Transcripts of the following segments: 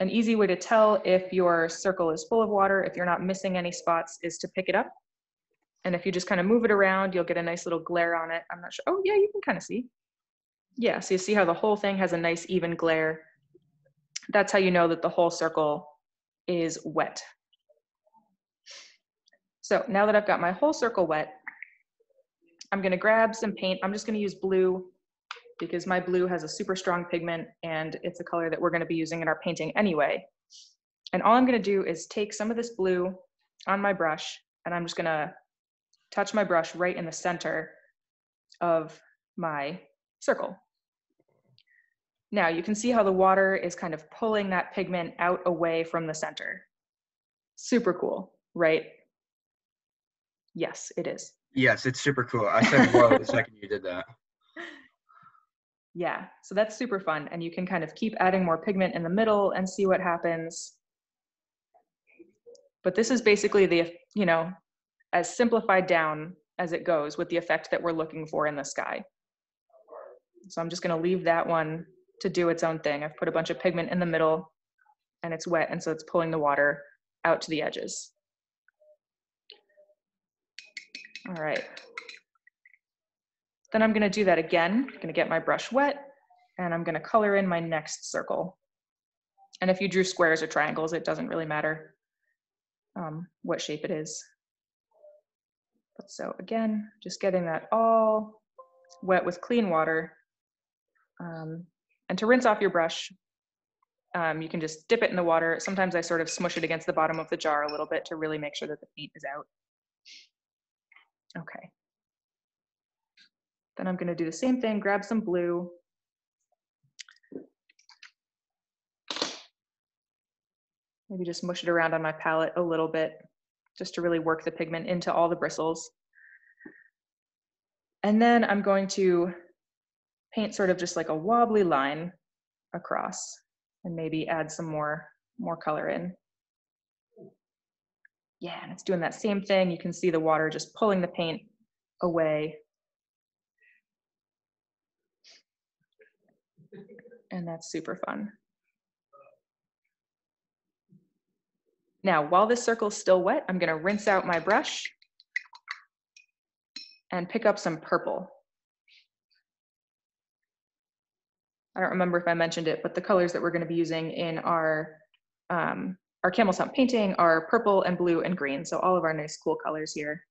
an easy way to tell if your circle is full of water, if you're not missing any spots, is to pick it up. And if you just kind of move it around, you'll get a nice little glare on it. I'm not sure. Oh, yeah, you can kind of see. Yeah, so you see how the whole thing has a nice even glare. That's how you know that the whole circle is wet. So now that I've got my whole circle wet, I'm gonna grab some paint. I'm just gonna use blue because my blue has a super strong pigment and it's a color that we're gonna be using in our painting anyway. And all I'm gonna do is take some of this blue on my brush and I'm just gonna touch my brush right in the center of my circle. Now you can see how the water is kind of pulling that pigment out away from the center. Super cool, right? Yes, it is. Yes, it's super cool. I said whoa the second you did that. Yeah, so that's super fun. And you can kind of keep adding more pigment in the middle and see what happens. But this is basically the, you know, as simplified down as it goes with the effect that we're looking for in the sky. So I'm just gonna leave that one to do its own thing. I've put a bunch of pigment in the middle and it's wet and so it's pulling the water out to the edges. All right. Then I'm gonna do that again. I'm gonna get my brush wet and I'm gonna color in my next circle. And if you drew squares or triangles, it doesn't really matter um, what shape it is. But so again, just getting that all wet with clean water. Um, and to rinse off your brush, um, you can just dip it in the water. Sometimes I sort of smush it against the bottom of the jar a little bit to really make sure that the paint is out. Okay. Then I'm gonna do the same thing, grab some blue. Maybe just mush it around on my palette a little bit, just to really work the pigment into all the bristles. And then I'm going to paint sort of just like a wobbly line across and maybe add some more, more color in. Yeah, and it's doing that same thing. You can see the water just pulling the paint away. And that's super fun. Now, while this circle's still wet, I'm gonna rinse out my brush and pick up some purple. I don't remember if I mentioned it, but the colors that we're gonna be using in our um, our Camel's Hump painting are purple and blue and green. So all of our nice cool colors here.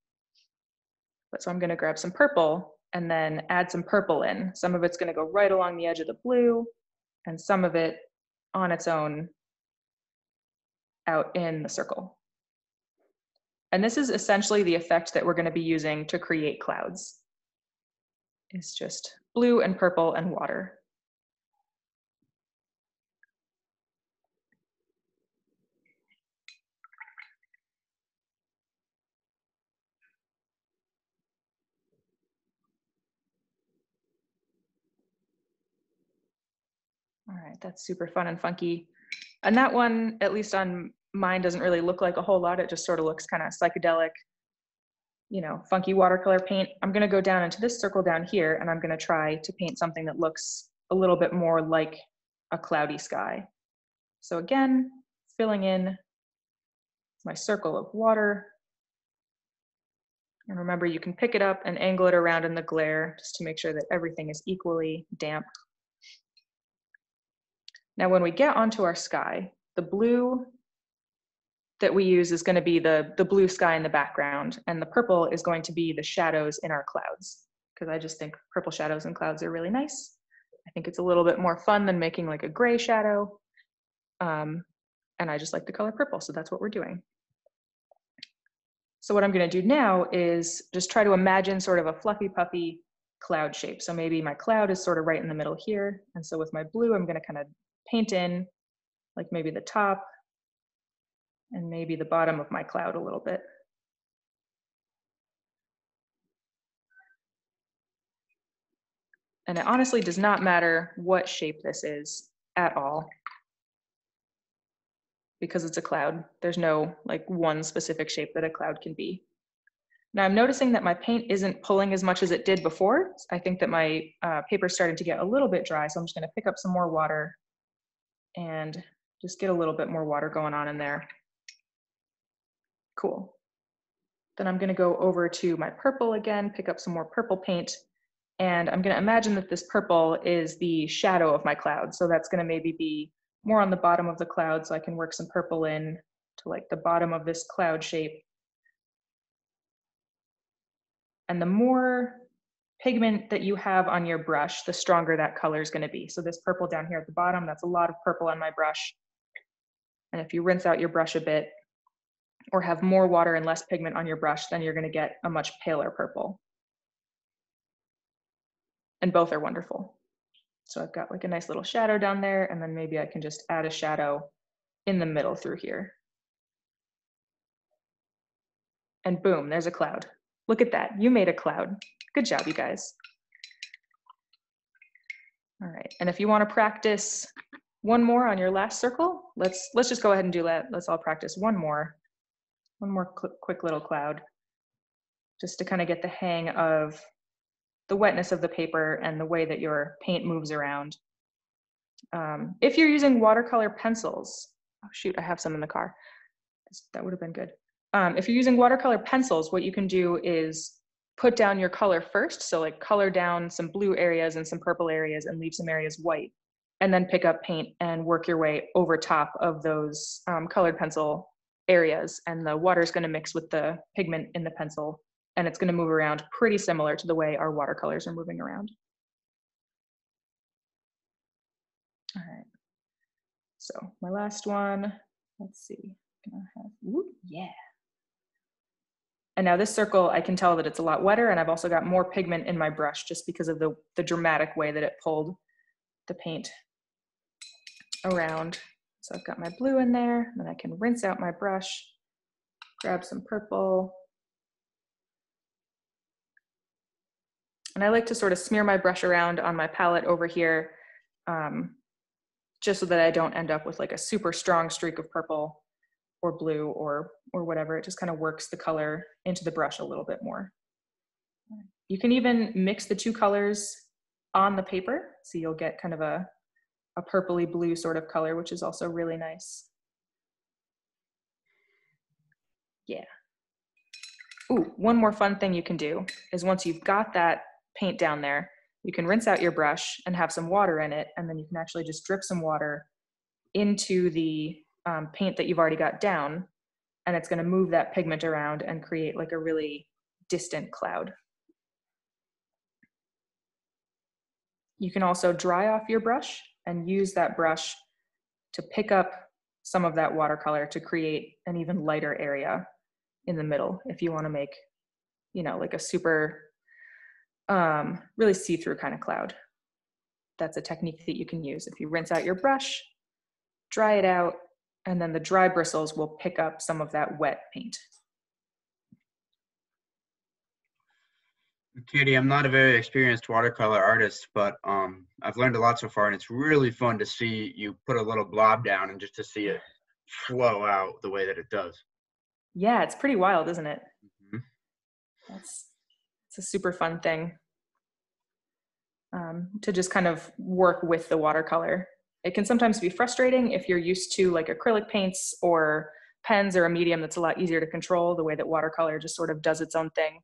But so I'm gonna grab some purple and then add some purple in. Some of it's gonna go right along the edge of the blue and some of it on its own out in the circle. And this is essentially the effect that we're gonna be using to create clouds. It's just blue and purple and water. All right, that's super fun and funky. And that one, at least on mine, doesn't really look like a whole lot. It just sort of looks kind of psychedelic, you know, funky watercolor paint. I'm gonna go down into this circle down here and I'm gonna try to paint something that looks a little bit more like a cloudy sky. So again, filling in my circle of water. And remember, you can pick it up and angle it around in the glare just to make sure that everything is equally damp. Now, when we get onto our sky, the blue that we use is going to be the, the blue sky in the background, and the purple is going to be the shadows in our clouds, because I just think purple shadows and clouds are really nice. I think it's a little bit more fun than making like a gray shadow. Um, and I just like the color purple, so that's what we're doing. So what I'm gonna do now is just try to imagine sort of a fluffy puffy cloud shape. So maybe my cloud is sort of right in the middle here. And so with my blue, I'm gonna kind of paint in like maybe the top and maybe the bottom of my cloud a little bit. And it honestly does not matter what shape this is at all because it's a cloud. There's no like one specific shape that a cloud can be. Now I'm noticing that my paint isn't pulling as much as it did before. I think that my uh, paper's starting to get a little bit dry, so I'm just gonna pick up some more water and Just get a little bit more water going on in there. Cool. Then I'm gonna go over to my purple again, pick up some more purple paint. And I'm gonna imagine that this purple is the shadow of my cloud. So that's gonna maybe be more on the bottom of the cloud so I can work some purple in to like the bottom of this cloud shape. And the more pigment that you have on your brush, the stronger that color is gonna be. So this purple down here at the bottom, that's a lot of purple on my brush. And if you rinse out your brush a bit or have more water and less pigment on your brush, then you're gonna get a much paler purple. And both are wonderful. So I've got like a nice little shadow down there, and then maybe I can just add a shadow in the middle through here. And boom, there's a cloud. Look at that, you made a cloud. Good job, you guys. All right, and if you wanna practice one more on your last circle, let's, let's just go ahead and do that. Let's all practice one more. One more quick little cloud, just to kind of get the hang of the wetness of the paper and the way that your paint moves around. Um, if you're using watercolor pencils, oh shoot, I have some in the car. That would have been good. Um, if you're using watercolor pencils, what you can do is put down your color first. So like color down some blue areas and some purple areas and leave some areas white. And then pick up paint and work your way over top of those um, colored pencil areas. And the water is gonna mix with the pigment in the pencil and it's gonna move around pretty similar to the way our watercolors are moving around. All right, so my last one, let's see, I have, ooh, yeah. And now this circle, I can tell that it's a lot wetter and I've also got more pigment in my brush just because of the, the dramatic way that it pulled the paint around. So I've got my blue in there, then I can rinse out my brush, grab some purple. And I like to sort of smear my brush around on my palette over here, um, just so that I don't end up with like a super strong streak of purple or blue or, or whatever. It just kind of works the color into the brush a little bit more. You can even mix the two colors on the paper. So you'll get kind of a, a purpley blue sort of color, which is also really nice. Yeah. Ooh, one more fun thing you can do is once you've got that paint down there, you can rinse out your brush and have some water in it, and then you can actually just drip some water into the um, paint that you've already got down and it's going to move that pigment around and create like a really distant cloud. You can also dry off your brush and use that brush to pick up some of that watercolor to create an even lighter area in the middle if you want to make, you know, like a super, um, really see-through kind of cloud. That's a technique that you can use. If you rinse out your brush, dry it out, and then the dry bristles will pick up some of that wet paint. Kati, I'm not a very experienced watercolor artist, but um, I've learned a lot so far, and it's really fun to see you put a little blob down and just to see it flow out the way that it does. Yeah, it's pretty wild, isn't it? Mm-hmm. That's it's a super fun thing um, to just kind of work with the watercolor. It can sometimes be frustrating if you're used to like acrylic paints or pens or a medium that's a lot easier to control, the way that watercolor just sort of does its own thing.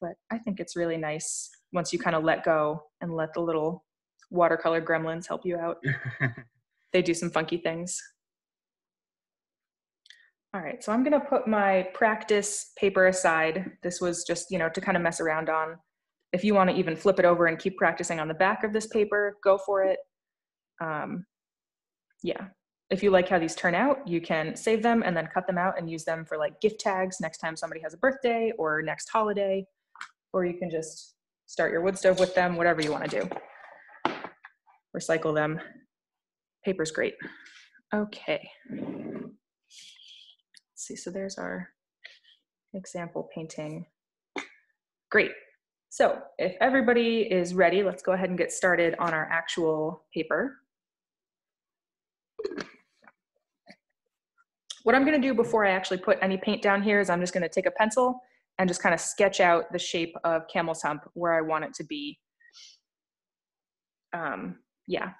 But I think it's really nice once you kind of let go and let the little watercolor gremlins help you out. they do some funky things. All right, so I'm gonna put my practice paper aside. This was just, you know, to kind of mess around on. If you wanna even flip it over and keep practicing on the back of this paper, go for it um, yeah, if you like how these turn out, you can save them and then cut them out and use them for like gift tags next time somebody has a birthday or next holiday, or you can just start your wood stove with them, whatever you want to do. Recycle them. Paper's great. Okay. Let's see, so there's our example painting. Great. So if everybody is ready, let's go ahead and get started on our actual paper. What I'm gonna do before I actually put any paint down here is I'm just gonna take a pencil and just kind of sketch out the shape of camel's hump where I want it to be. Um, yeah.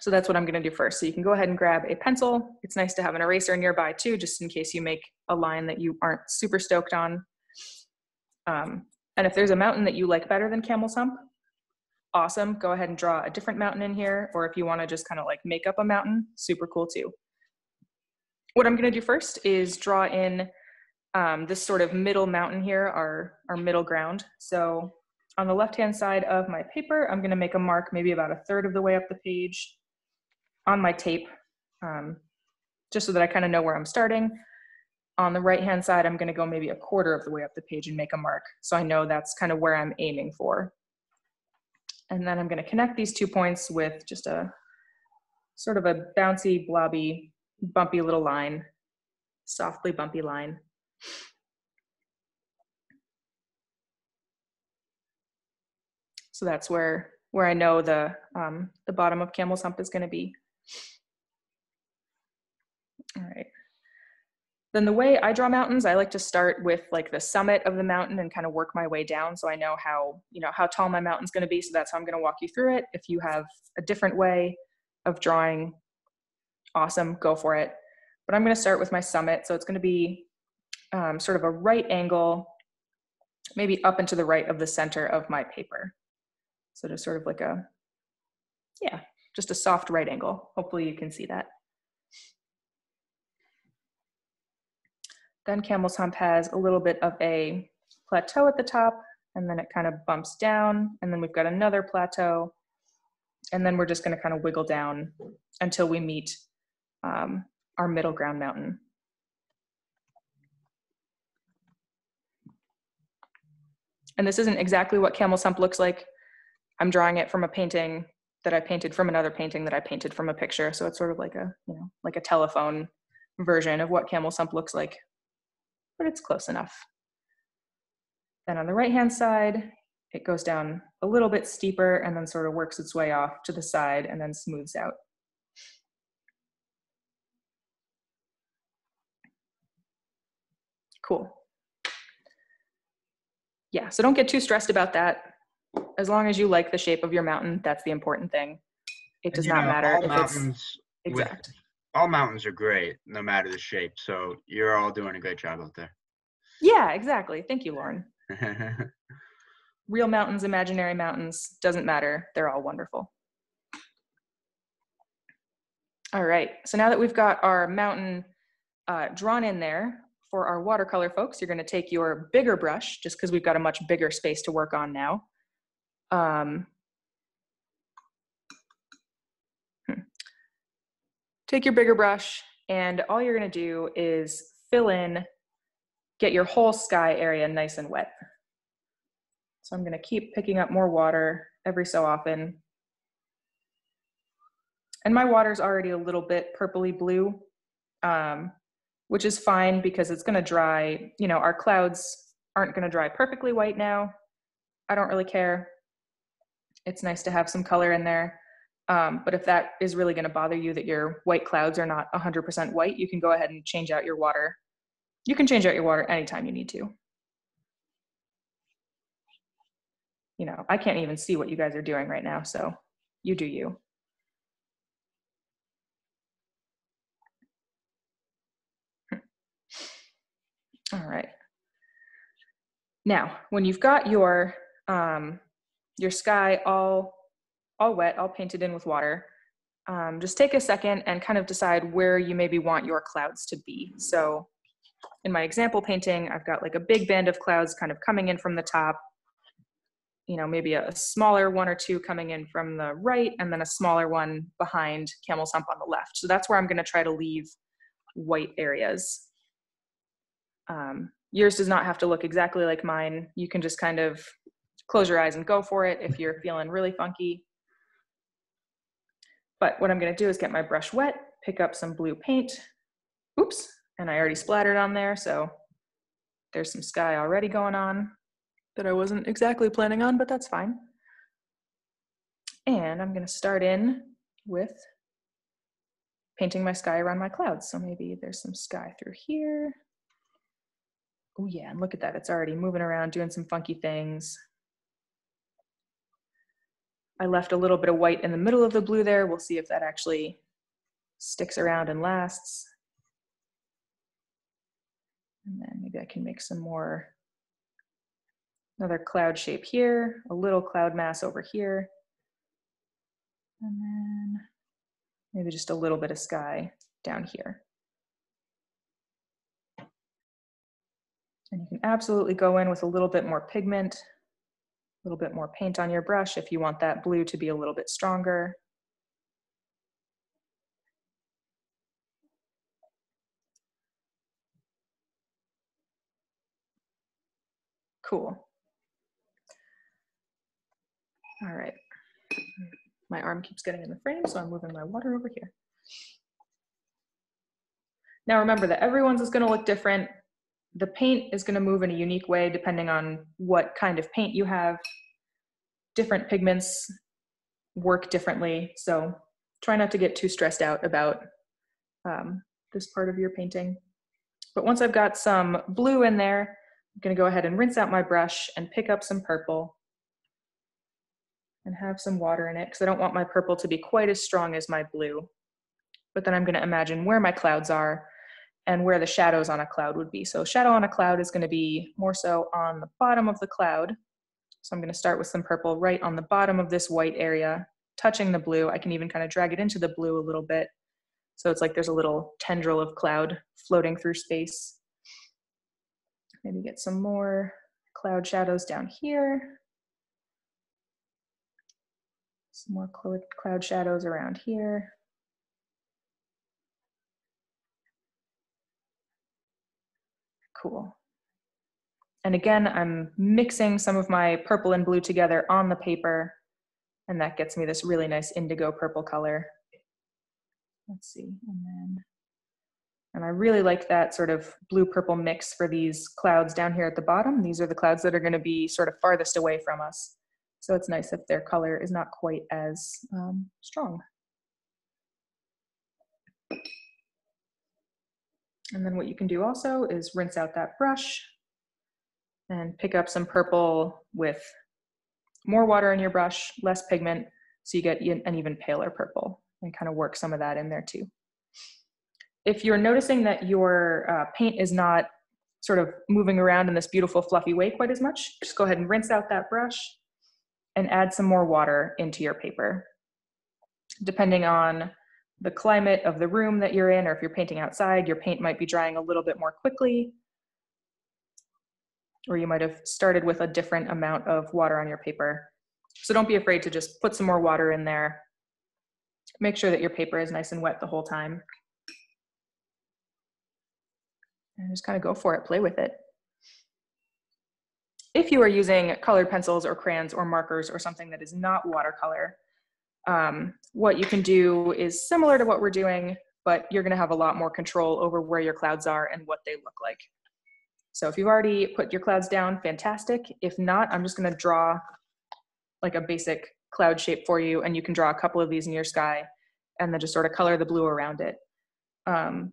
So that's what I'm gonna do first. So you can go ahead and grab a pencil. It's nice to have an eraser nearby too, just in case you make a line that you aren't super stoked on. Um, and if there's a mountain that you like better than Camel's Hump, awesome. Go ahead and draw a different mountain in here. Or if you wanna just kind of like make up a mountain, super cool too. What I'm gonna do first is draw in um, this sort of middle mountain here, our, our middle ground. So on the left-hand side of my paper, I'm gonna make a mark maybe about a third of the way up the page on my tape, um, just so that I kind of know where I'm starting. On the right-hand side, I'm gonna go maybe a quarter of the way up the page and make a mark. So I know that's kind of where I'm aiming for. And then I'm gonna connect these two points with just a sort of a bouncy, blobby, bumpy little line, softly bumpy line. So that's where, where I know the, um, the bottom of Camel's Hump is gonna be. All right. Then the way I draw mountains, I like to start with like the summit of the mountain and kind of work my way down so I know how, you know, how tall my mountain's gonna be. So that's how I'm gonna walk you through it. If you have a different way of drawing, awesome, go for it. But I'm gonna start with my summit. So it's gonna be um, sort of a right angle, maybe up and to the right of the center of my paper. So just sort of like a, yeah, just a soft right angle. Hopefully you can see that. Then Camel's Hump has a little bit of a plateau at the top, and then it kind of bumps down, and then we've got another plateau, and then we're just gonna kind of wiggle down until we meet um, our middle ground mountain. And this isn't exactly what Camel's Hump looks like. I'm drawing it from a painting that I painted from another painting that I painted from a picture. So it's sort of like a, you know, like a telephone version of what Camel's Hump looks like, but it's close enough. Then on the right-hand side, it goes down a little bit steeper and then sort of works its way off to the side and then smooths out. Cool yeah, so don't get too stressed about that. As long as you like the shape of your mountain, that's the important thing. It does not know, matter all if it's mountains with- all mountains are great, no matter the shape. So you're all doing a great job out there. Yeah, exactly. Thank you, Lauren. Real mountains, imaginary mountains, doesn't matter. They're all wonderful. All right, so now that we've got our mountain uh, drawn in there, for our watercolor folks, you're gonna take your bigger brush, just because we've got a much bigger space to work on now. Um, hmm. Take your bigger brush, and all you're gonna do is fill in, get your whole sky area nice and wet. So I'm gonna keep picking up more water every so often. And my water's already a little bit purpley blue. Um, which is fine because it's going to dry. You know, our clouds aren't going to dry perfectly white now. I don't really care. It's nice to have some color in there. Um, but if that is really going to bother you that your white clouds are not 100% white, you can go ahead and change out your water. You can change out your water anytime you need to. You know, I can't even see what you guys are doing right now, so you do you. All right. Now, when you've got your um, your sky all all wet, all painted in with water, um, just take a second and kind of decide where you maybe want your clouds to be. So, in my example painting, I've got like a big band of clouds kind of coming in from the top. You know, maybe a, smaller one or two coming in from the right, and then a smaller one behind Camel's Hump on the left. So that's where I'm going to try to leave white areas. Um, yours does not have to look exactly like mine. You can just kind of close your eyes and go for it if you're feeling really funky. But what I'm gonna do is get my brush wet, pick up some blue paint. Oops, and I already splattered on there, so there's some sky already going on that I wasn't exactly planning on, but that's fine. And I'm gonna start in with painting my sky around my clouds. So maybe there's some sky through here. Oh yeah, and look at that. It's already moving around, doing some funky things. I left a little bit of white in the middle of the blue there. We'll see if that actually sticks around and lasts. And then maybe I can make some more, another cloud shape here, a little cloud mass over here. And then maybe just a little bit of sky down here. And you can absolutely go in with a little bit more pigment, a little bit more paint on your brush if you want that blue to be a little bit stronger. Cool. All right. My arm keeps getting in the frame, so I'm moving my water over here. Now remember that everyone's is gonna look different. The paint is gonna move in a unique way depending on what kind of paint you have. Different pigments work differently, so try not to get too stressed out about um, this part of your painting. But once I've got some blue in there, I'm gonna go ahead and rinse out my brush and pick up some purple and have some water in it because I don't want my purple to be quite as strong as my blue. But then I'm gonna imagine where my clouds are and where the shadows on a cloud would be. So shadow on a cloud is gonna be more so on the bottom of the cloud. So I'm gonna start with some purple right on the bottom of this white area, touching the blue. I can even kind of drag it into the blue a little bit. So it's like there's a little tendril of cloud floating through space. Maybe get some more cloud shadows down here. Some more cloud shadows around here. Cool. And again, I'm mixing some of my purple and blue together on the paper, and that gets me this really nice indigo purple color. Let's see, and then, and I really like that sort of blue purple mix for these clouds down here at the bottom. These are the clouds that are gonna be sort of farthest away from us. So it's nice if their color is not quite as um, strong. And then what you can do also is rinse out that brush and pick up some purple with more water in your brush, less pigment, so you get an even paler purple and kind of work some of that in there too. If you're noticing that your uh, paint is not sort of moving around in this beautiful fluffy way quite as much, just go ahead and rinse out that brush and add some more water into your paper. Depending on the climate of the room that you're in, or if you're painting outside, your paint might be drying a little bit more quickly, or you might have started with a different amount of water on your paper. So don't be afraid to just put some more water in there. Make sure that your paper is nice and wet the whole time. And just kind of go for it, play with it. If you are using colored pencils or crayons or markers or something that is not watercolor, um, what you can do is similar to what we're doing, but you're gonna have a lot more control over where your clouds are and what they look like. So if you've already put your clouds down, fantastic. If not, I'm just gonna draw like a basic cloud shape for you and you can draw a couple of these in your sky and then just sort of color the blue around it. Um,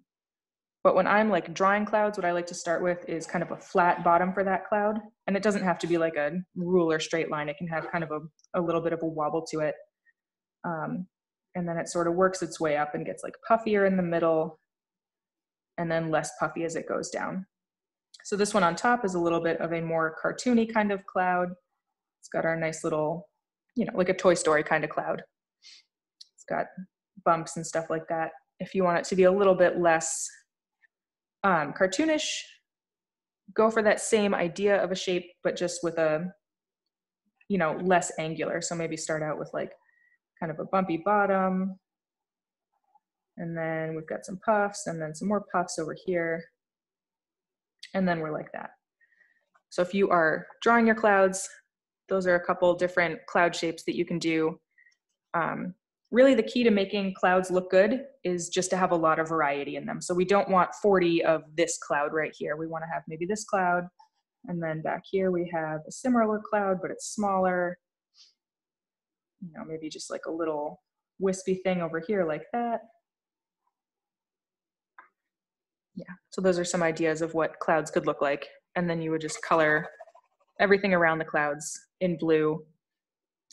but when I'm like drawing clouds, what I like to start with is kind of a flat bottom for that cloud. And it doesn't have to be like a ruler straight line. It can have kind of a, a little bit of a wobble to it. Um, and then it sort of works its way up and gets like puffier in the middle and then less puffy as it goes down. So this one on top is a little bit of a more cartoony kind of cloud. It's got our nice little, you know, like a Toy Story kind of cloud. It's got bumps and stuff like that. If you want it to be a little bit less um, cartoonish, go for that same idea of a shape, but just with a, you know, less angular. So maybe start out with like kind of a bumpy bottom. And then we've got some puffs and then some more puffs over here. And then we're like that. So if you are drawing your clouds, those are a couple different cloud shapes that you can do. Um, really the key to making clouds look good is just to have a lot of variety in them. So we don't want 40 of this cloud right here. We want to have maybe this cloud, and then back here we have a similar cloud, but it's smaller you know, maybe just like a little wispy thing over here like that. Yeah, so those are some ideas of what clouds could look like. And then you would just color everything around the clouds in blue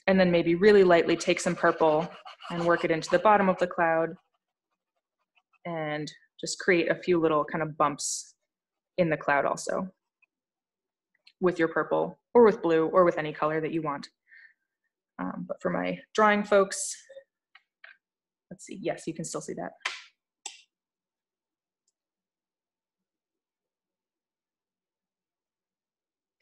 and then maybe really lightly take some purple and work it into the bottom of the cloud and just create a few little kind of bumps in the cloud also with your purple or with blue or with any color that you want. Um, but for my drawing folks, let's see, yes, you can still see that.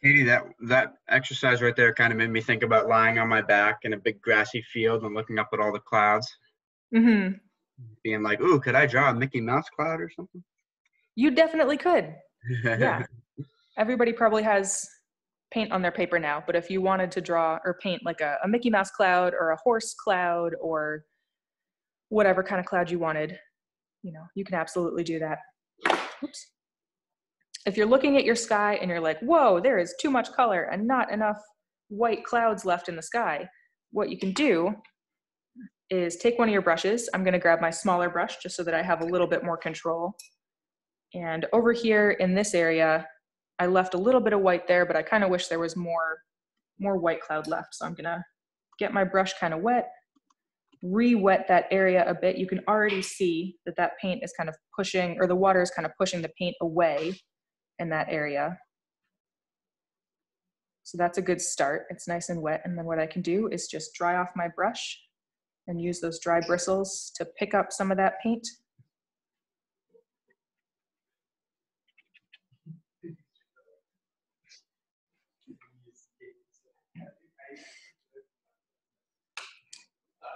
Kati, that that exercise right there kind of made me think about lying on my back in a big grassy field and looking up at all the clouds, hmm being like, "Ooh, could I draw a Mickey Mouse cloud or something?" You definitely could. Yeah. Everybody probably has paint on their paper now, but if you wanted to draw or paint like a, a Mickey Mouse cloud or a horse cloud or whatever kind of cloud you wanted, you know, you can absolutely do that. Oops. If you're looking at your sky and you're like, whoa, there is too much color and not enough white clouds left in the sky, what you can do is take one of your brushes. I'm gonna grab my smaller brush just so that I have a little bit more control. And over here in this area, I left a little bit of white there, but I kind of wish there was more, more white cloud left. So I'm gonna get my brush kind of wet, re-wet that area a bit. You can already see that that paint is kind of pushing, or the water is kind of pushing the paint away in that area. So that's a good start. It's nice and wet. And then what I can do is just dry off my brush and use those dry bristles to pick up some of that paint.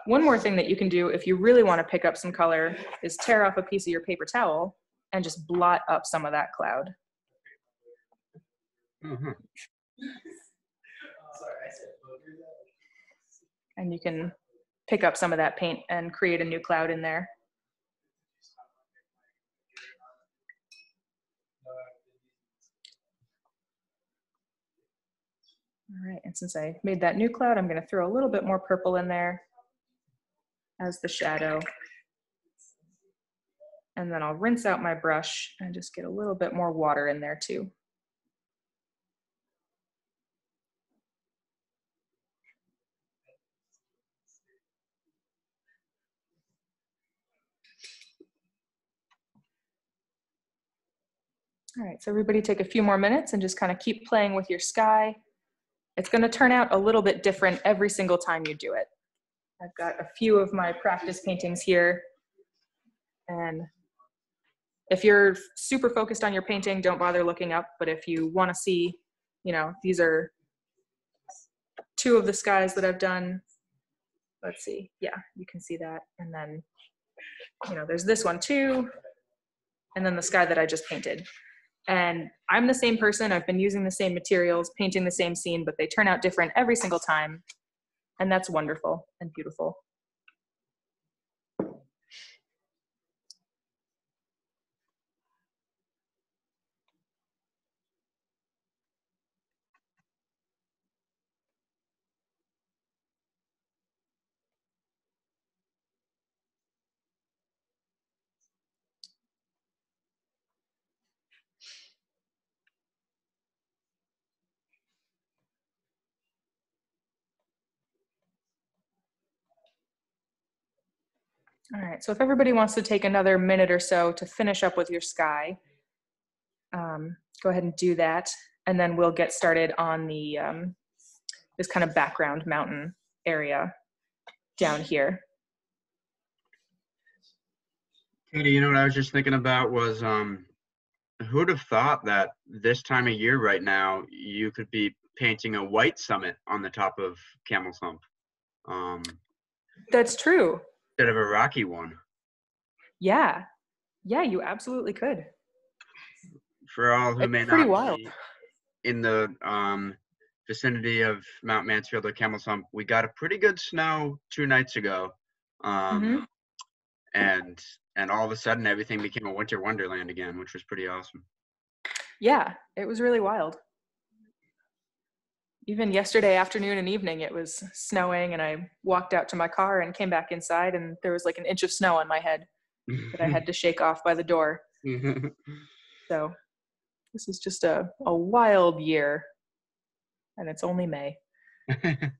One more thing that you can do if you really want to pick up some color is tear off a piece of your paper towel and just blot up some of that cloud. Mhm. And you can pick up some of that paint and create a new cloud in there. All right, and since I made that new cloud, I'm gonna throw a little bit more purple in there as the shadow. And then I'll rinse out my brush and just get a little bit more water in there too. All right, so everybody take a few more minutes and just kind of keep playing with your sky. It's gonna turn out a little bit different every single time you do it. I've got a few of my practice paintings here. And if you're super focused on your painting, don't bother looking up. But if you wanna see, you know, these are two of the skies that I've done. Let's see, yeah, you can see that. And then, you know, there's this one too. And then the sky that I just painted. And I'm the same person. I've been using the same materials, painting the same scene, but they turn out different every single time. And that's wonderful and beautiful. All right, so if everybody wants to take another minute or so to finish up with your sky, um, go ahead and do that. And then we'll get started on the, um, this kind of background mountain area down here. Kati, you know what I was just thinking about was um, who'd have thought that this time of year right now you could be painting a white summit on the top of Camel's Hump um, That's true. Instead of a rocky one. Yeah. Yeah, you absolutely could. For all who It's may not wild. be in the um, vicinity of Mount Mansfield or Camel's Hump, we got a pretty good snow two nights ago, um, Mhm. and and all of a sudden everything became a winter wonderland again, which was pretty awesome. Yeah, it was really wild. Even yesterday afternoon and evening, it was snowing, and I walked out to my car and came back inside, and there was like an inch of snow on my head that I had to shake off by the door. So this is just a, a wild year, and it's only May. I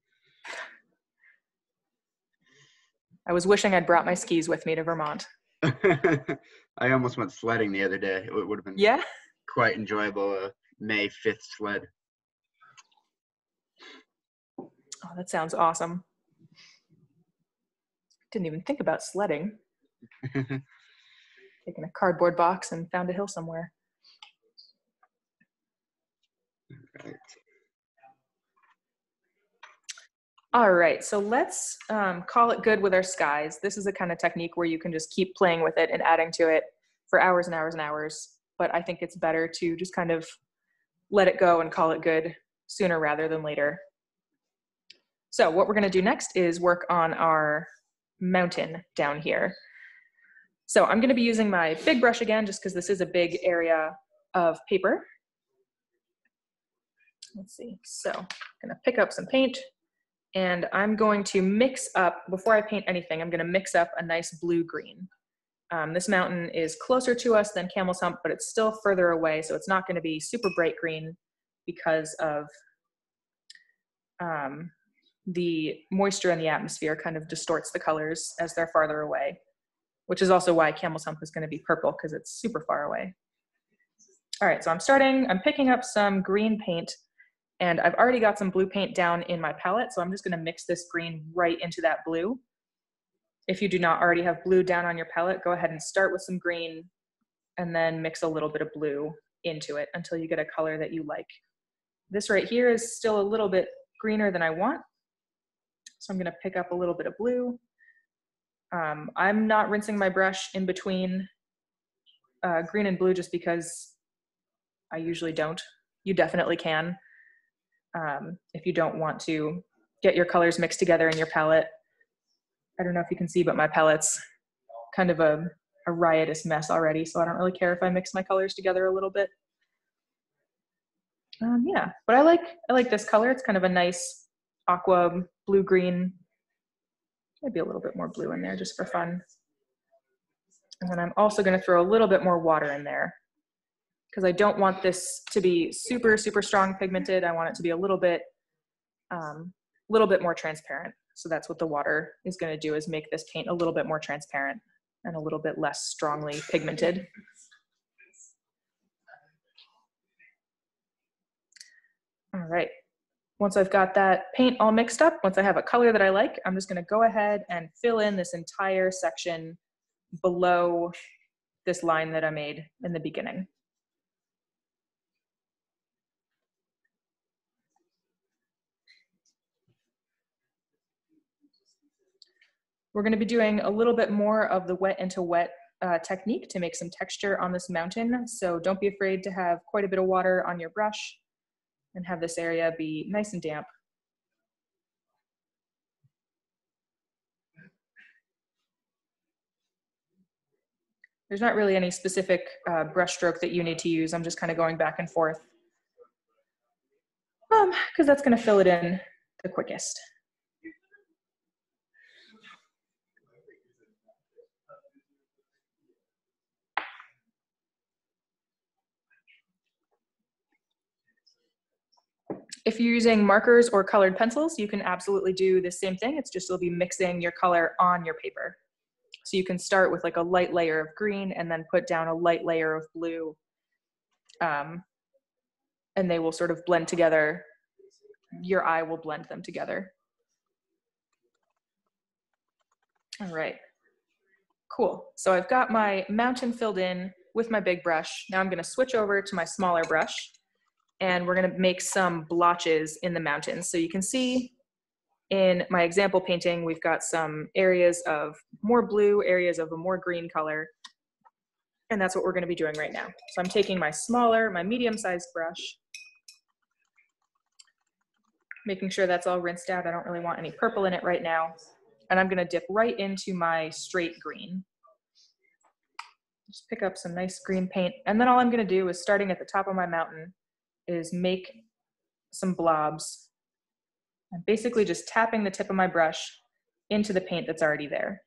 was wishing I'd brought my skis with me to Vermont. I almost went sledding the other day. It would have been Yeah? quite enjoyable. A May 5th sled. Oh, that sounds awesome. Didn't even think about sledding. Taking a cardboard box and found a hill somewhere. Right. All right, so let's um, call it good with our skies. This is a kind of technique where you can just keep playing with it and adding to it for hours and hours and hours. But I think it's better to just kind of let it go and call it good sooner rather than later. So what we're gonna do next is work on our mountain down here. So I'm gonna be using my big brush again, just because this is a big area of paper. Let's see, so I'm gonna pick up some paint and I'm going to mix up, before I paint anything, I'm gonna mix up a nice blue-green. Um, this mountain is closer to us than Camel's Hump, but it's still further away, so it's not gonna be super bright green because of um, the moisture in the atmosphere kind of distorts the colors as they're farther away, which is also why Camel's Hump is gonna be purple, because it's super far away. All right, so I'm starting, I'm picking up some green paint and I've already got some blue paint down in my palette, so I'm just gonna mix this green right into that blue. If you do not already have blue down on your palette, go ahead and start with some green and then mix a little bit of blue into it until you get a color that you like. This right here is still a little bit greener than I want. So I'm gonna pick up a little bit of blue. Um, I'm not rinsing my brush in between uh, green and blue just because I usually don't. You definitely can um, if you don't want to get your colors mixed together in your palette. I don't know if you can see, but my palette's kind of a, a riotous mess already, so I don't really care if I mix my colors together a little bit. Um, yeah, but I like I like this color. It's kind of a nice aqua blue green. Maybe a little bit more blue in there just for fun. And then I'm also going to throw a little bit more water in there because I don't want this to be super, super strong pigmented. I want it to be a little bit, um, little bit more transparent. So that's what the water is gonna do is make this paint a little bit more transparent and a little bit less strongly pigmented. All right, once I've got that paint all mixed up, once I have a color that I like, I'm just gonna go ahead and fill in this entire section below this line that I made in the beginning. We're gonna be doing a little bit more of the wet into wet uh, technique to make some texture on this mountain. So don't be afraid to have quite a bit of water on your brush and have this area be nice and damp. There's not really any specific uh, brush stroke that you need to use. I'm just kind of going back and forth. Um, because that's gonna fill it in the quickest. If you're using markers or colored pencils, you can absolutely do the same thing. It's just you'll be mixing your color on your paper. So you can start with like a light layer of green and then put down a light layer of blue. Um, and they will sort of blend together. Your eye will blend them together. All right, cool. So I've got my mountain filled in with my big brush. Now I'm gonna switch over to my smaller brush and we're gonna make some blotches in the mountains. So you can see in my example painting, we've got some areas of more blue, areas of a more green color, and that's what we're gonna be doing right now. So I'm taking my smaller, my medium-sized brush, making sure that's all rinsed out. I don't really want any purple in it right now. And I'm gonna dip right into my straight green. Just pick up some nice green paint. And then all I'm gonna do is starting at the top of my mountain, is make some blobs. I'm basically just tapping the tip of my brush into the paint that's already there.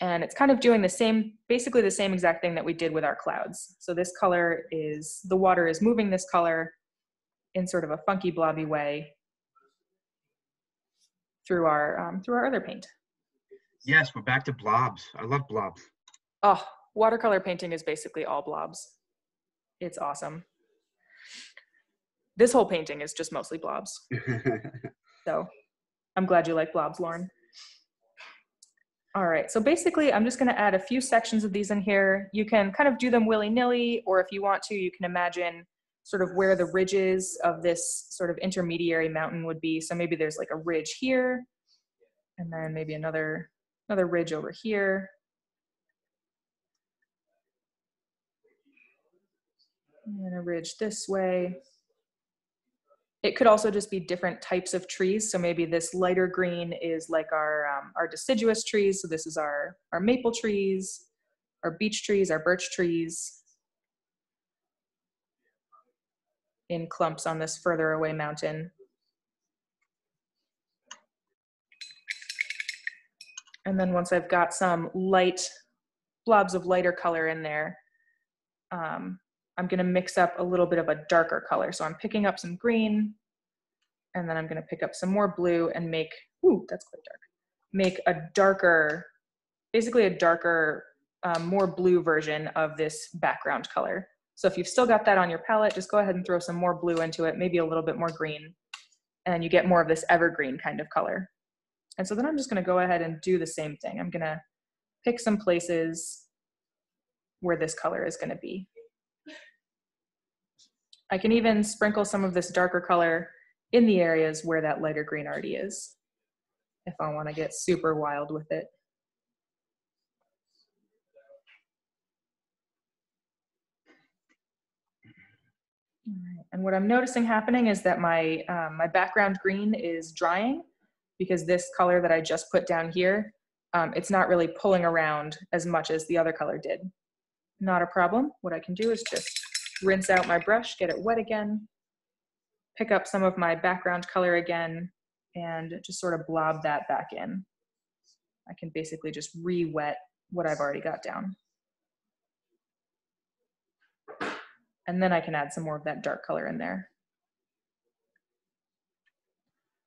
And it's kind of doing the same, basically the same exact thing that we did with our clouds. So this color is, the water is moving this color in sort of a funky blobby way through our, um, through our other paint. Yes, we're back to blobs. I love blobs. Oh, watercolor painting is basically all blobs. It's awesome. This whole painting is just mostly blobs. So I'm glad you like blobs, Lauren. All right, so basically I'm just gonna add a few sections of these in here. You can kind of do them willy-nilly, or if you want to, you can imagine sort of where the ridges of this sort of intermediary mountain would be. So maybe there's like a ridge here, and then maybe another, another ridge over here. And a ridge this way. It could also just be different types of trees. So maybe this lighter green is like our, um, our deciduous trees. So this is our, our maple trees, our beech trees, our birch trees in clumps on this further away mountain. And then once I've got some light blobs of lighter color in there, um, I'm gonna mix up a little bit of a darker color. So I'm picking up some green and then I'm gonna pick up some more blue and make, ooh, that's quite dark. Make a darker, basically a darker, um, more blue version of this background color. So if you've still got that on your palette, just go ahead and throw some more blue into it, maybe a little bit more green, and you get more of this evergreen kind of color. And so then I'm just gonna go ahead and do the same thing. I'm gonna pick some places where this color is gonna be. I can even sprinkle some of this darker color in the areas where that lighter green already is, if I wanna get super wild with it. And what I'm noticing happening is that my, um, my background green is drying because this color that I just put down here, um, it's not really pulling around as much as the other color did. Not a problem. What I can do is just rinse out my brush, get it wet again, pick up some of my background color again, and just sort of blob that back in. I can basically just re-wet what I've already got down. And then I can add some more of that dark color in there.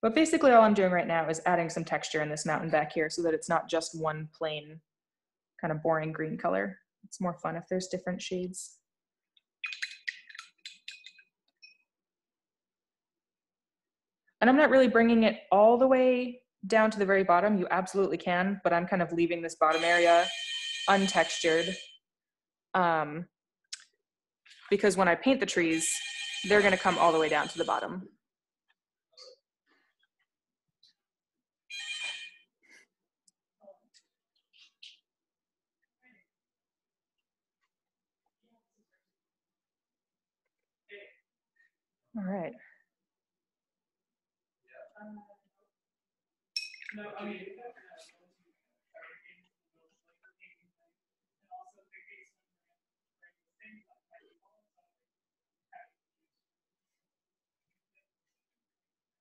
But basically all I'm doing right now is adding some texture in this mountain back here so that it's not just one plain kind of boring green color. It's more fun if there's different shades. And I'm not really bringing it all the way down to the very bottom. You absolutely can, but I'm kind of leaving this bottom area untextured. Um, because when I paint the trees, they're gonna come all the way down to the bottom. All right.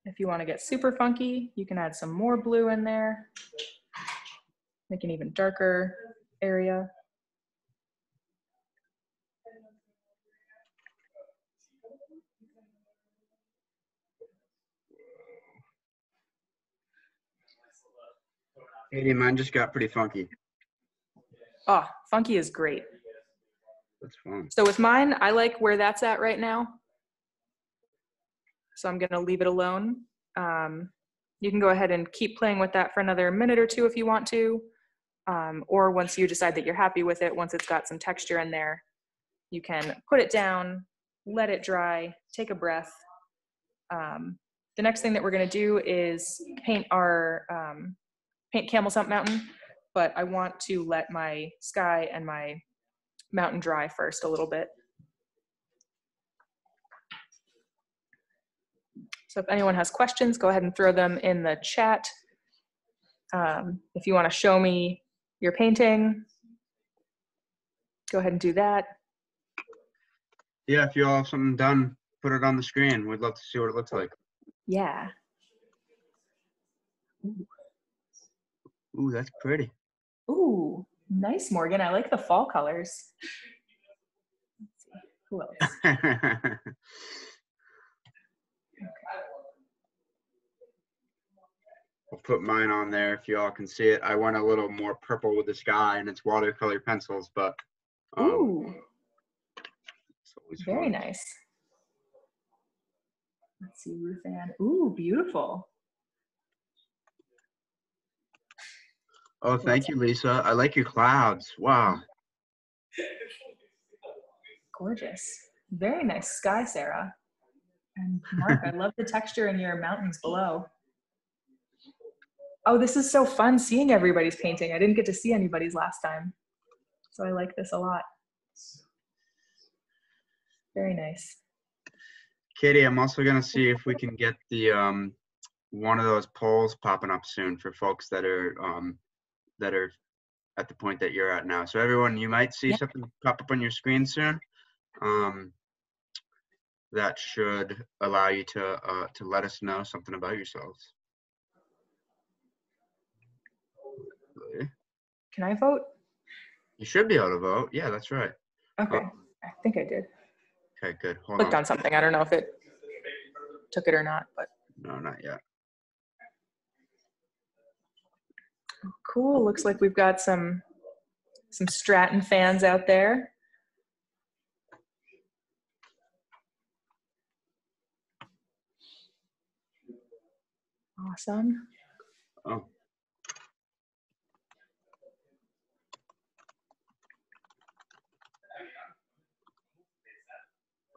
If you want to get super funky, you can add some more blue in there. Make an even darker area. Mine just got pretty funky. Oh, funky is great. That's fun. So with mine, I like where that's at right now. So I'm gonna leave it alone. Um, you can go ahead and keep playing with that for another minute or two if you want to. Um, or once you decide that you're happy with it, once it's got some texture in there, you can put it down, let it dry, take a breath. Um, the next thing that we're gonna do is paint our, um, paint Camel's Hump Mountain, but I want to let my sky and my mountain dry first a little bit. So if anyone has questions, go ahead and throw them in the chat. Um, if you want to show me your painting, go ahead and do that. Yeah, if you all have something done, put it on the screen. We'd love to see what it looks like. Yeah. Ooh, that's pretty. Ooh, nice, Morgan. I like the fall colors. Let's see, Who else? Okay. I'll put mine on there if you all can see it. I went a little more purple with the sky and it's watercolor pencils, but um, Ooh, very fun. nice. Let's see, Ruth Ann. Ooh, beautiful. Oh, thank you, Lisa. I like your clouds. Wow. Gorgeous. Very nice sky, Sarah. And Mark, I love the texture in your mountains below. Oh, this is so fun seeing everybody's painting. I didn't get to see anybody's last time. So I like this a lot. Very nice. Kati, I'm also gonna see if we can get the um one of those polls popping up soon for folks that are um that are at the point that you're at now. So everyone, you might see Yeah. something pop up on your screen soon. Um, that should allow you to uh, to let us know something about yourselves. Can I vote? You should be able to vote. Yeah, that's right. Okay, Um, I think I did. okay, good. Hold Clicked on. on something. I don't know if it took it or not, but No, not yet. Cool. Looks like we've got some some Stratton fans out there. Awesome. Oh.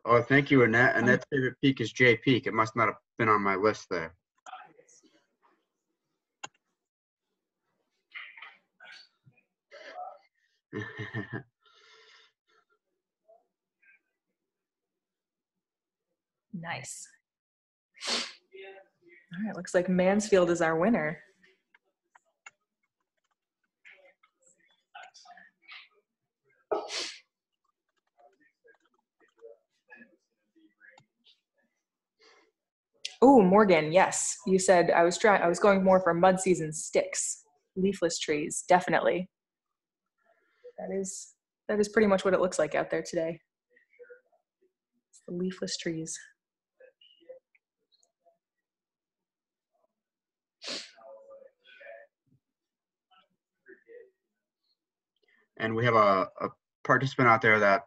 Oh, thank you, Annette. Annette's favorite peak is Jay Peak. It must not have been on my list there. Nice. All right, looks like Mansfield is our winner. Oh, Morgan, yes. You said I was trying I was going more for mud season sticks, leafless trees, definitely. That is that is pretty much what it looks like out there today. It's the leafless trees. and we have a, a participant out there that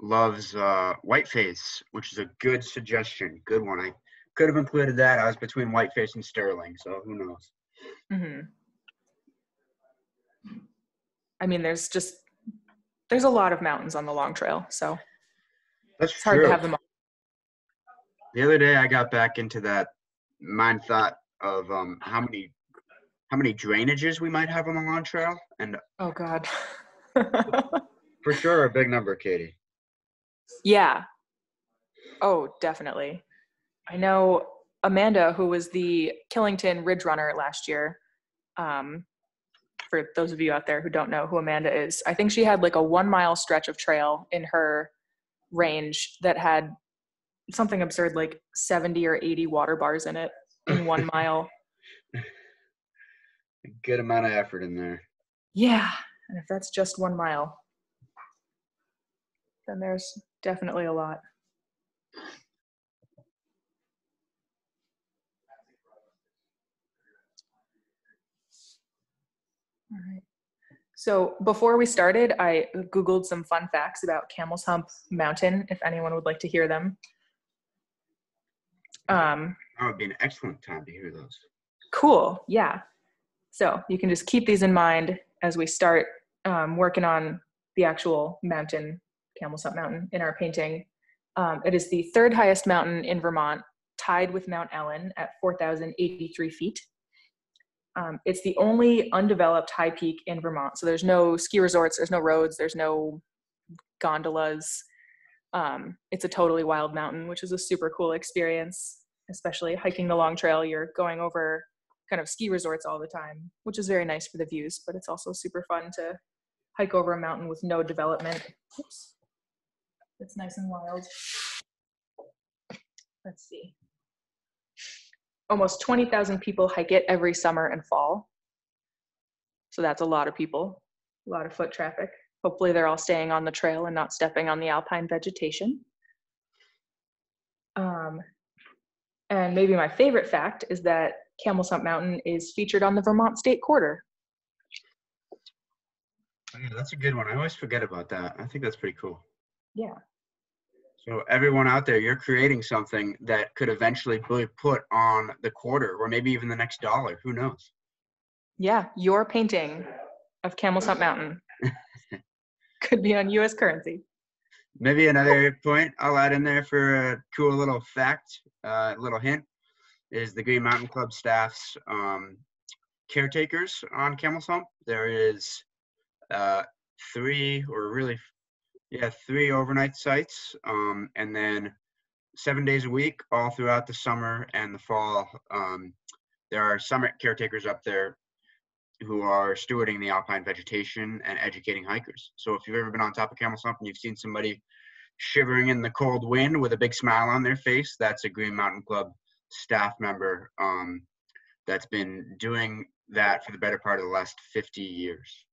loves uh, whiteface, which is a good suggestion. Good one. I could have included that. I was between whiteface and sterling, so who knows? hmm I mean, there's just there's a lot of mountains on the long trail, so That's it's hard true. to have them all. The other day, I got back into that mind thought of um, how many how many drainages we might have on the long trail, and Oh God. for sure a big number, Kati. yeah. Oh, definitely. I know Amanda, who was the Killington Ridge Runner last year. Um, for those of you out there who don't know who Amanda is, I think she had like a one mile stretch of trail in her range that had something absurd like 70 or 80 water bars in it in one mile. A good amount of effort in there. Yeah, and if that's just one mile, then there's definitely a lot. All right. So before we started, I Googled some fun facts about Camel's Hump Mountain, if anyone would like to hear them. Um, That would be an excellent time to hear those. Cool. Yeah. So you can just keep these in mind as we start um, working on the actual mountain, Camel's Hump Mountain, in our painting. Um, it is the third highest mountain in Vermont, tied with Mount Ellen at 4,083 feet. Um, it's the only undeveloped high peak in Vermont. So there's no ski resorts, there's no roads, there's no gondolas. Um, it's a totally wild mountain, which is a super cool experience, especially hiking the long trail. You're going over kind of ski resorts all the time, which is very nice for the views, but it's also super fun to hike over a mountain with no development. Oops. It's nice and wild. Let's see. Almost 20,000 people hike it every summer and fall. So that's a lot of people, a lot of foot traffic. Hopefully, they're all staying on the trail and not stepping on the alpine vegetation. Um, and maybe my favorite fact is that Camel's Hump Mountain is featured on the Vermont State Quarter. Oh, yeah, that's a good one. I always forget about that. I think that's pretty cool. Yeah. So everyone out there, you're creating something that could eventually be put on the quarter or maybe even the next dollar. Who knows? Yeah, your painting of Camel's Hump Mountain could be on US currency. Maybe another point I'll add in there for a cool little fact, a uh, little hint, is the Green Mountain Club staff's um, caretakers on Camel's Hump. There is uh, three, or really, yeah, three overnight sites, um, and then seven days a week, all throughout the summer and the fall. Um, there are summit caretakers up there who are stewarding the alpine vegetation and educating hikers. So if you've ever been on top of Camel's Hump and you've seen somebody shivering in the cold wind with a big smile on their face, that's a Green Mountain Club staff member um, that's been doing that for the better part of the last 50 years.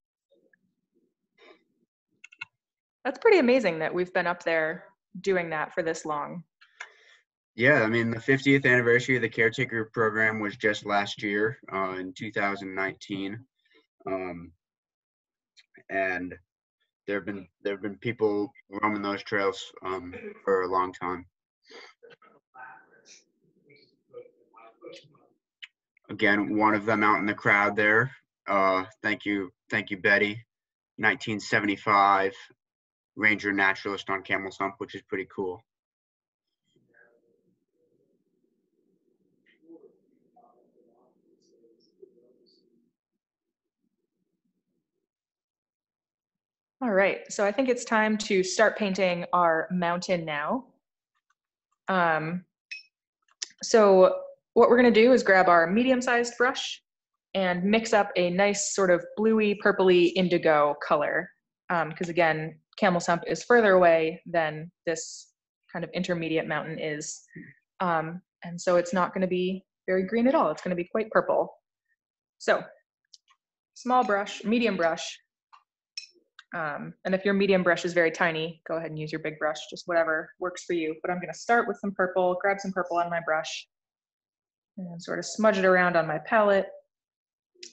That's pretty amazing that we've been up there doing that for this long. Yeah, I mean, the 50th anniversary of the caretaker program was just last year uh, in 2019. Um, and there have been there have been people roaming those trails um, for a long time. Again, one of them out in the crowd there. Uh, thank you, thank you, Betty. 1975 Ranger Naturalist on Camel's Hump, which is pretty cool. All right, so I think it's time to start painting our mountain now. Um, so what we're gonna do is grab our medium-sized brush and mix up a nice sort of bluey, purpley indigo color. Because um, again, Camel's Hump is further away than this kind of intermediate mountain is. Um, and so it's not gonna be very green at all. It's gonna be quite purple. So small brush, medium brush, um, and if your medium brush is very tiny, go ahead and use your big brush, just whatever works for you. But I'm gonna start with some purple, grab some purple on my brush, and sort of smudge it around on my palette,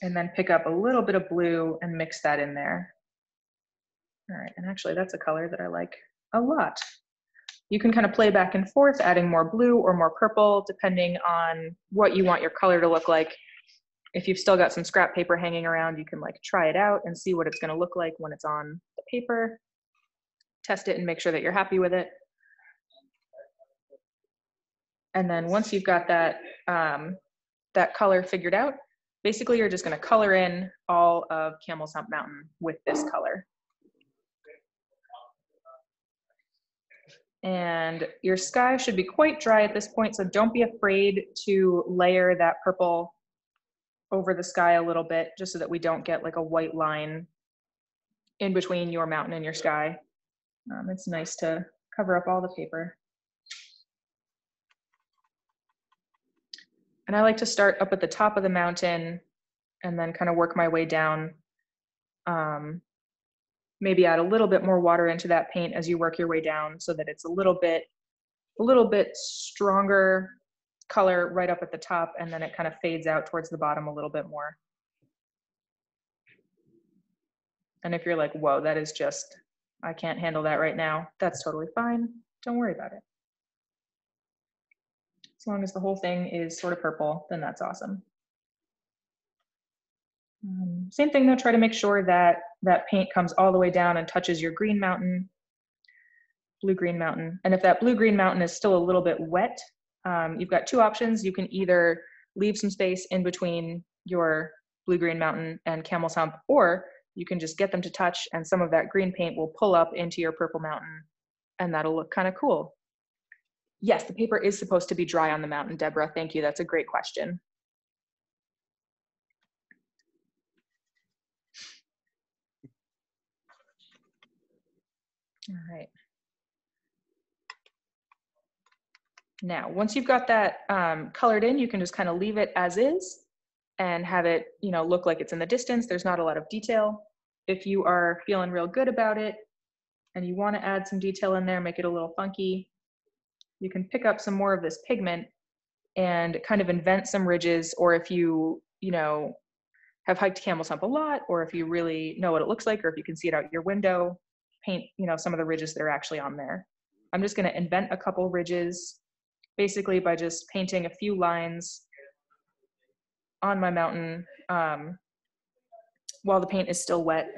and then pick up a little bit of blue and mix that in there. All right, and actually that's a color that I like a lot. You can kind of play back and forth, adding more blue or more purple, depending on what you want your color to look like if you've still got some scrap paper hanging around, you can like try it out and see what it's gonna look like when it's on the paper. Test it and make sure that you're happy with it. And then once you've got that, um, that color figured out, basically you're just gonna color in all of Camel's Hump Mountain with this color. And your sky should be quite dry at this point, so don't be afraid to layer that purple over the sky a little bit just so that we don't get like a white line in between your mountain and your sky. Um, it's nice to cover up all the paper. And I like to start up at the top of the mountain and then kind of work my way down. Um, maybe add a little bit more water into that paint as you work your way down so that it's a little bit, a little bit stronger color right up at the top and then it kind of fades out towards the bottom a little bit more. And if you're like, whoa, that is just, I can't handle that right now, that's totally fine. Don't worry about it. As long as the whole thing is sort of purple, then that's awesome. Um, same thing though, try to make sure that that paint comes all the way down and touches your green mountain, blue-green mountain. And if that blue-green mountain is still a little bit wet, um, you've got two options. You can either leave some space in between your blue green mountain and camel's hump, or you can just get them to touch and some of that green paint will pull up into your purple mountain and that'll look kind of cool. Yes, the paper is supposed to be dry on the mountain, Deborah. Thank you. That's a great question. All right. Now, once you've got that um, colored in, you can just kind of leave it as is and have it, you know, look like it's in the distance. There's not a lot of detail. If you are feeling real good about it and you want to add some detail in there, make it a little funky, you can pick up some more of this pigment and kind of invent some ridges, or if you, you know, have hiked Camel's Hump a lot, or if you really know what it looks like, or if you can see it out your window, paint, you know, some of the ridges that are actually on there. I'm just gonna invent a couple ridges, basically by just painting a few lines on my mountain um, while the paint is still wet.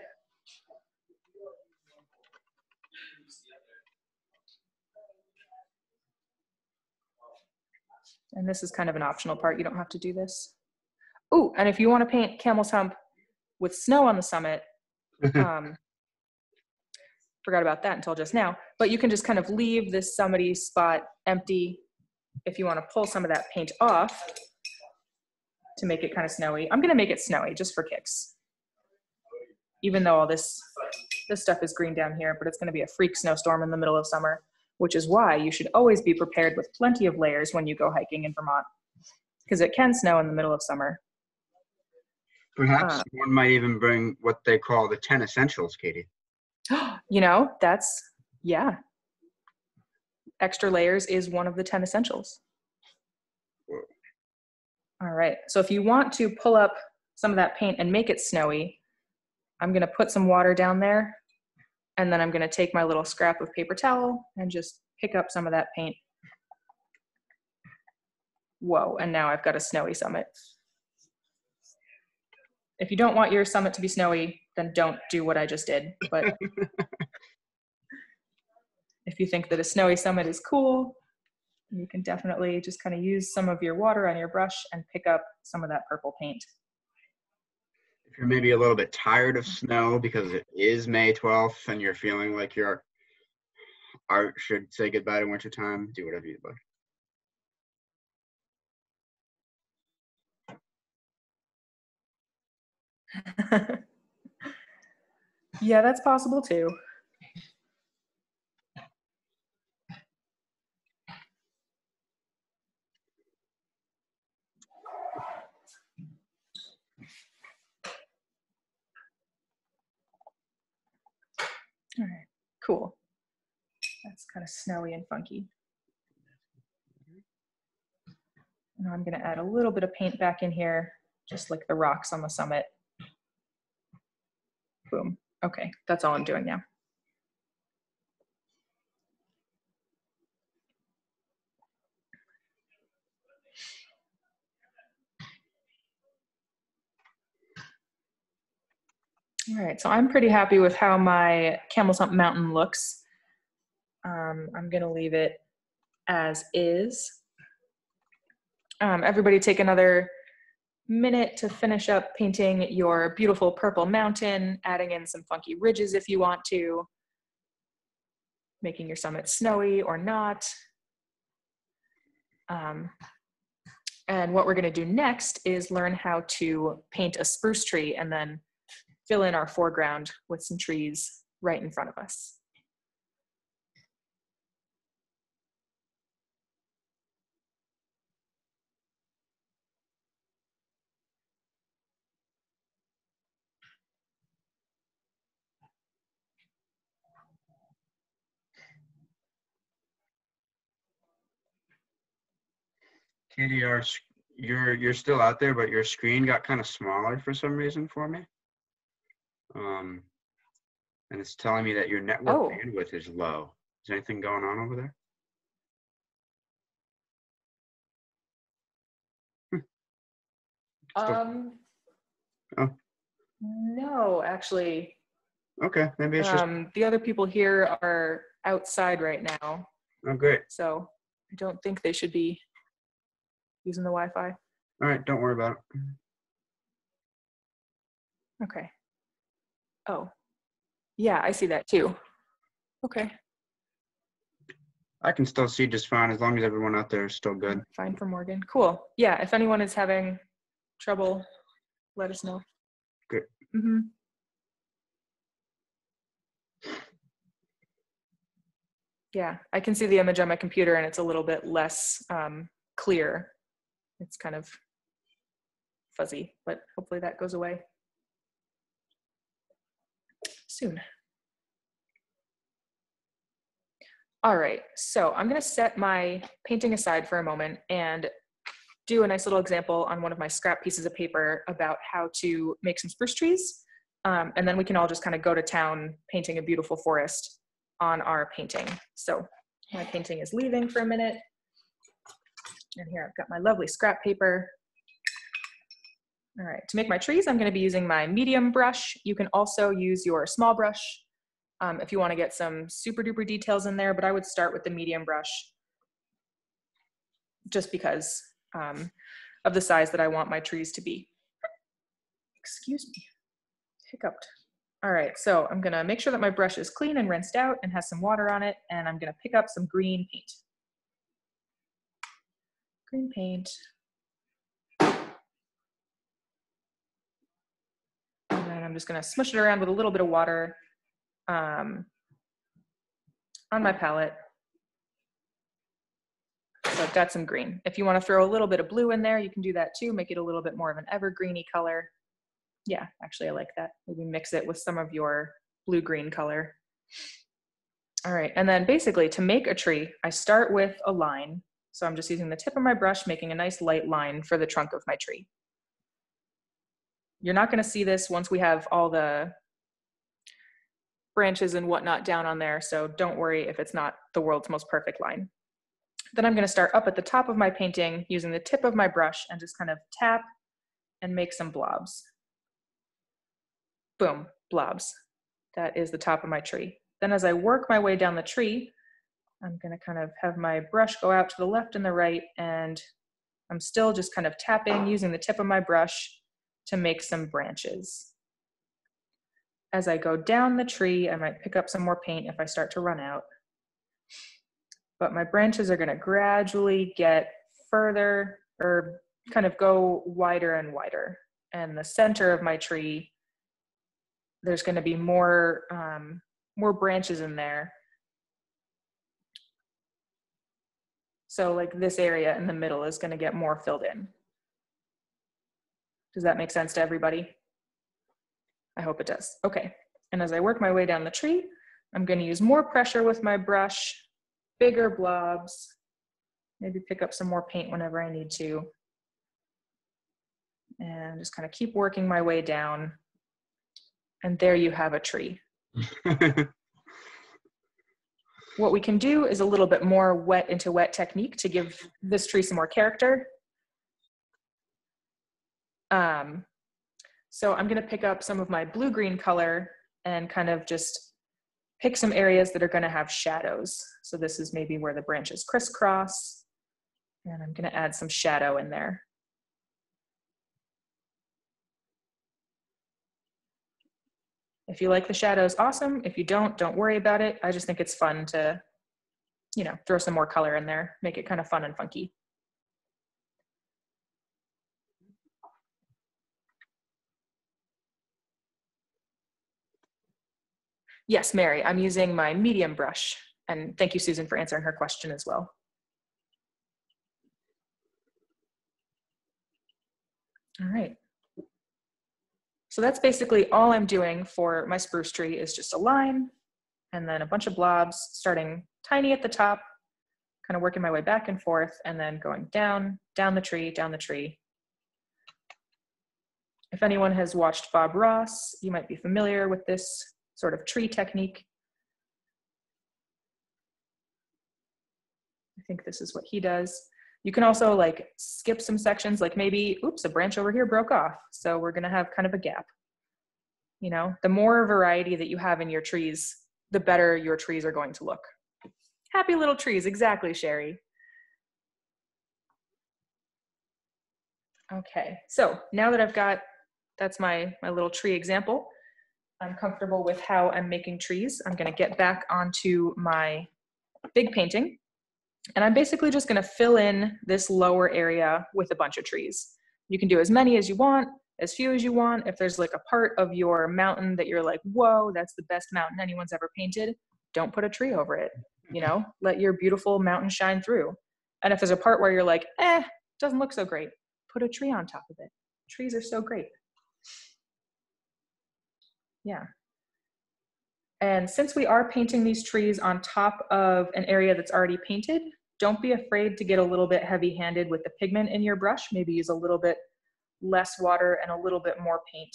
And this is kind of an optional part. You don't have to do this. Oh, and if you want to paint Camel's Hump with snow on the summit, um, forgot about that until just now, but you can just kind of leave this somebody spot empty if you want to pull some of that paint off to make it kind of snowy. I'm gonna make it snowy just for kicks. Even though all this, this stuff is green down here, but it's gonna be a freak snowstorm in the middle of summer, which is why you should always be prepared with plenty of layers when you go hiking in Vermont. Because it can snow in the middle of summer. Perhaps Uh. one might even bring what they call the 10 essentials, Kati. You know, that's, yeah. Extra layers is one of the 10 essentials. All right, so if you want to pull up some of that paint and make it snowy, I'm gonna put some water down there. And then I'm gonna take my little scrap of paper towel and just pick up some of that paint. Whoa, and now I've got a snowy summit. If you don't want your summit to be snowy, then don't do what I just did, but if you think that a snowy summit is cool, you can definitely just kind of use some of your water on your brush and pick up some of that purple paint. If you're maybe a little bit tired of snow because it is May 12th and you're feeling like your art should say goodbye to wintertime, do whatever you'd like. yeah, that's possible too. All right, cool. That's kind of snowy and funky. Now I'm going to add a little bit of paint back in here, just like the rocks on the summit. Boom. Okay, that's all I'm doing now. All right, so I'm pretty happy with how my Camel's Hump Mountain looks. Um, I'm gonna leave it as is. Um, everybody take another minute to finish up painting your beautiful purple mountain, adding in some funky ridges if you want to, making your summit snowy or not. Um, and what we're gonna do next is learn how to paint a spruce tree and then fill in our foreground with some trees right in front of us. Kati, our, you're you're still out there, but your screen got kind of smaller for some reason for me. Um, and it's telling me that your network Oh. bandwidth is low. Is anything going on over there? Um, Oh. no, actually, Okay, maybe it's just. um, the other people here are outside right now, Oh, great. so I don't think they should be using the Wi-Fi. All right, don't worry about it. Okay. Oh, yeah, I see that too. Okay, I can still see just fine as long as everyone out there is still good. fine for Morgan. Cool. Yeah, if anyone is having trouble, let us know. Good. hmm Yeah, I can see the image on my computer and it's a little bit less um, clear. It's kind of fuzzy, but hopefully that goes away soon. All right, so I'm gonna set my painting aside for a moment and do a nice little example on one of my scrap pieces of paper about how to make some spruce trees. Um, and then we can all just kind of go to town painting a beautiful forest on our painting. So my painting is leaving for a minute. And here I've got my lovely scrap paper. All right, to make my trees, I'm gonna be using my medium brush. You can also use your small brush um, if you wanna get some super duper details in there, but I would start with the medium brush just because um, of the size that I want my trees to be. Excuse me, hiccuped. All right, so I'm gonna make sure that my brush is clean and rinsed out and has some water on it, and I'm gonna pick up some green paint. Green paint. And I'm just gonna smush it around with a little bit of water um, on my palette. So I've got some green. If you want to throw a little bit of blue in there, you can do that too. Make it a little bit more of an evergreeny color. Yeah, actually I like that. Maybe mix it with some of your blue-green color. All right, and then basically to make a tree, I start with a line. So I'm just using the tip of my brush, making a nice light line for the trunk of my tree. You're not gonna see this once we have all the branches and whatnot down on there, so don't worry if it's not the world's most perfect line. Then I'm gonna start up at the top of my painting using the tip of my brush and just kind of tap and make some blobs. Boom, blobs. That is the top of my tree. Then as I work my way down the tree, I'm gonna kind of have my brush go out to the left and the right and I'm still just kind of tapping using the tip of my brush to make some branches. As I go down the tree, I might pick up some more paint if I start to run out. But my branches are gonna gradually get further or kind of go wider and wider. And the center of my tree, there's gonna be more, um, more branches in there. So like this area in the middle is gonna get more filled in. Does that make sense to everybody? I hope it does. Okay. And as I work my way down the tree, I'm going to use more pressure with my brush, bigger blobs, maybe pick up some more paint whenever I need to. And just kind of keep working my way down. And there you have a tree. what we can do is a little bit more wet into wet technique to give this tree some more character. Um, so I'm gonna pick up some of my blue-green color and kind of just pick some areas that are gonna have shadows. So this is maybe where the branches crisscross. And I'm gonna add some shadow in there. If you like the shadows, awesome. If you don't, don't worry about it. I just think it's fun to, you know, throw some more color in there, make it kind of fun and funky. Yes, Mary, I'm using my medium brush. And thank you, Susan, for answering her question as well. All right. So that's basically all I'm doing for my spruce tree is just a line and then a bunch of blobs starting tiny at the top, kind of working my way back and forth and then going down, down the tree, down the tree. If anyone has watched Bob Ross, you might be familiar with this sort of tree technique. I think this is what he does. You can also like skip some sections, like maybe, oops, a branch over here broke off. So we're gonna have kind of a gap. You know, the more variety that you have in your trees, the better your trees are going to look. Happy little trees, exactly, Sherry. Okay, so now that I've got, that's my, my little tree example, I'm comfortable with how I'm making trees. I'm gonna get back onto my big painting. And I'm basically just gonna fill in this lower area with a bunch of trees. You can do as many as you want, as few as you want. If there's like a part of your mountain that you're like, whoa, that's the best mountain anyone's ever painted, don't put a tree over it. You know, let your beautiful mountain shine through. And if there's a part where you're like, eh, doesn't look so great, put a tree on top of it. Trees are so great. Yeah. And since we are painting these trees on top of an area that's already painted, don't be afraid to get a little bit heavy handed with the pigment in your brush. Maybe use a little bit less water and a little bit more paint.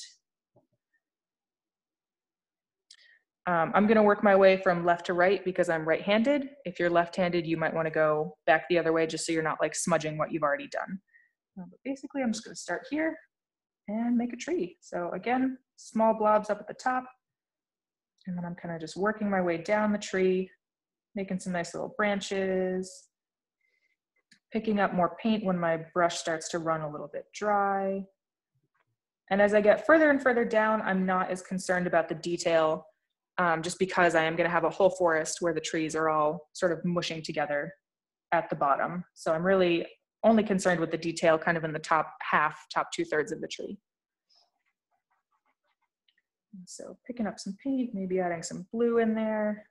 Um, I'm gonna work my way from left to right because I'm right-handed. If you're left-handed, you might wanna go back the other way just so you're not like smudging what you've already done. Uh, but basically, I'm just gonna start here and make a tree. So again, small blobs up at the top. And then I'm kind of just working my way down the tree, making some nice little branches, picking up more paint when my brush starts to run a little bit dry. And as I get further and further down, I'm not as concerned about the detail um, just because I am gonna have a whole forest where the trees are all sort of mushing together at the bottom. So I'm really only concerned with the detail kind of in the top half, top two thirds of the tree. So picking up some paint, maybe adding some blue in there.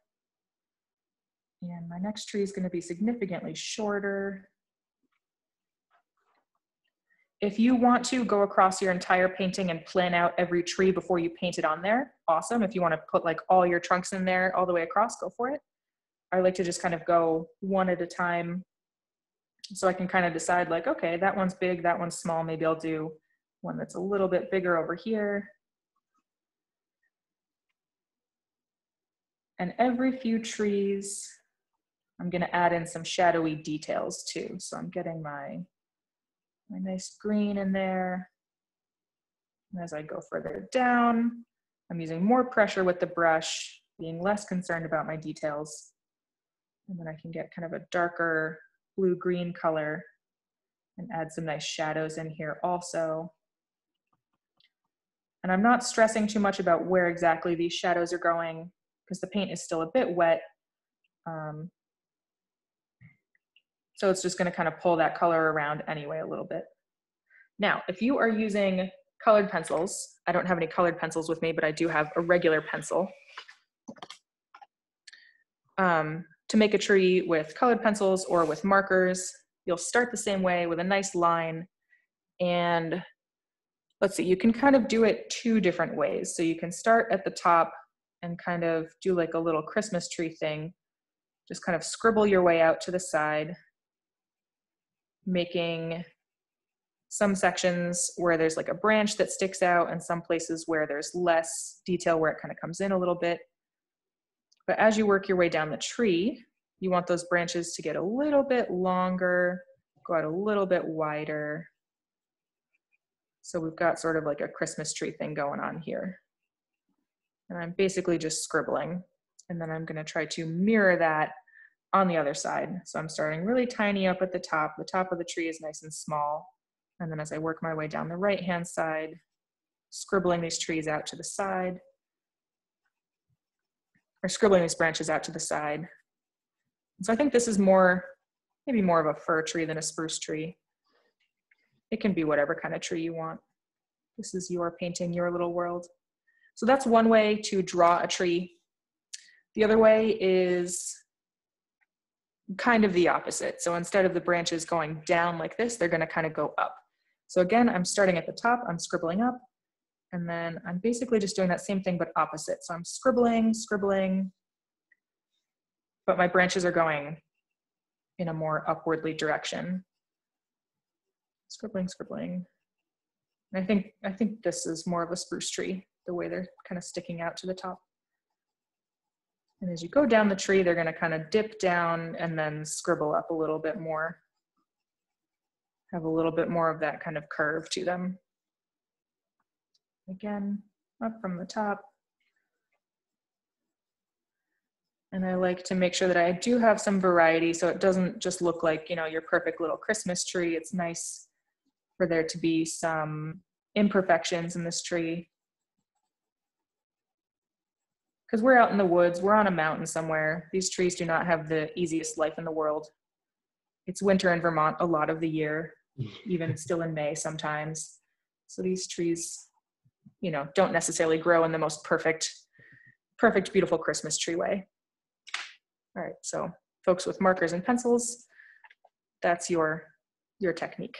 And my next tree is gonna be significantly shorter. If you want to go across your entire painting and plan out every tree before you paint it on there, awesome. If you want to put like all your trunks in there all the way across, go for it. I like to just kind of go one at a time so I can kind of decide like, okay, that one's big, that one's small. Maybe I'll do one that's a little bit bigger over here. And every few trees, I'm gonna add in some shadowy details too. So I'm getting my my nice green in there. And as I go further down, I'm using more pressure with the brush, being less concerned about my details. And then I can get kind of a darker blue-green color and add some nice shadows in here also. And I'm not stressing too much about where exactly these shadows are going because the paint is still a bit wet. Um, so it's just gonna kind of pull that color around anyway a little bit. Now, if you are using colored pencils, I don't have any colored pencils with me, but I do have a regular pencil. Um, to make a tree with colored pencils or with markers, you'll start the same way with a nice line. And let's see, you can kind of do it two different ways. So you can start at the top and kind of do like a little Christmas tree thing. Just kind of scribble your way out to the side making some sections where there's like a branch that sticks out and some places where there's less detail where it kind of comes in a little bit. But as you work your way down the tree, you want those branches to get a little bit longer, go out a little bit wider. So we've got sort of like a Christmas tree thing going on here. And I'm basically just scribbling. And then I'm gonna try to mirror that on the other side. So I'm starting really tiny up at the top. The top of the tree is nice and small. And then as I work my way down the right-hand side, scribbling these trees out to the side, or scribbling these branches out to the side. So I think this is more, maybe more of a fir tree than a spruce tree. It can be whatever kind of tree you want. This is your painting, your little world. So that's one way to draw a tree. The other way is kind of the opposite. So instead of the branches going down like this, they're gonna kind of go up. So again, I'm starting at the top, I'm scribbling up, and then I'm basically just doing that same thing, but opposite. So I'm scribbling, scribbling, but my branches are going in a more upwardly direction. Scribbling, scribbling. And I think, I think this is more of a spruce tree, the way they're kind of sticking out to the top. And as you go down the tree, they're gonna kind of dip down and then scribble up a little bit more. Have a little bit more of that kind of curve to them. Again, up from the top. And I like to make sure that I do have some variety so it doesn't just look like, you know, your perfect little Christmas tree. It's nice for there to be some imperfections in this tree because we're out in the woods, we're on a mountain somewhere. These trees do not have the easiest life in the world. It's winter in Vermont a lot of the year, even still in May sometimes. So these trees, you know, don't necessarily grow in the most perfect, perfect, beautiful Christmas tree way. All right, so folks with markers and pencils, that's your, your technique.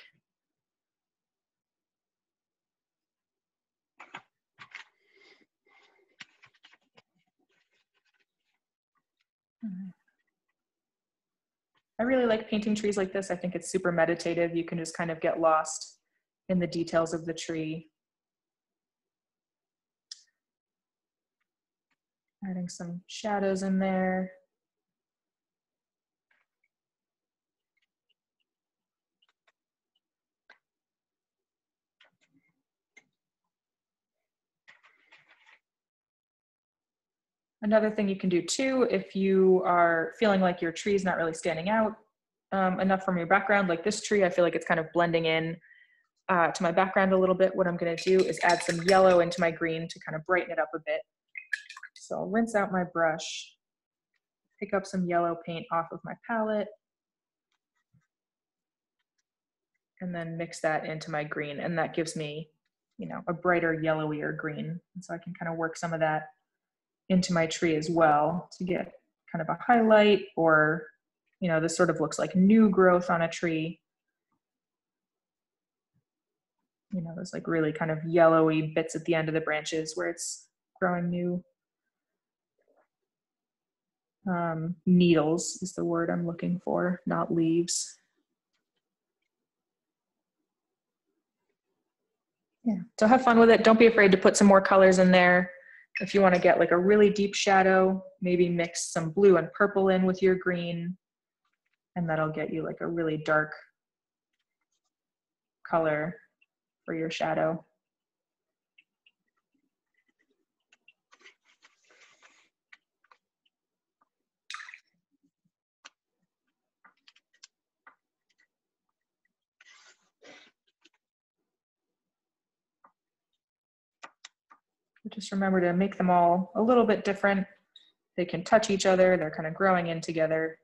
I really like painting trees like this. I think it's super meditative. You can just kind of get lost in the details of the tree. Adding some shadows in there. Another thing you can do too, if you are feeling like your tree is not really standing out um, enough from your background, like this tree, I feel like it's kind of blending in uh, to my background a little bit. What I'm gonna do is add some yellow into my green to kind of brighten it up a bit. So I'll rinse out my brush, pick up some yellow paint off of my palette, and then mix that into my green. And that gives me, you know, a brighter yellowier green. And so I can kind of work some of that into my tree as well to get kind of a highlight or, you know, this sort of looks like new growth on a tree. You know, those like really kind of yellowy bits at the end of the branches where it's growing new. Um, needles is the word I'm looking for, not leaves. Yeah, so have fun with it. Don't be afraid to put some more colors in there. If you want to get like a really deep shadow, maybe mix some blue and purple in with your green, and that'll get you like a really dark color for your shadow. Just remember to make them all a little bit different. They can touch each other, they're kind of growing in together.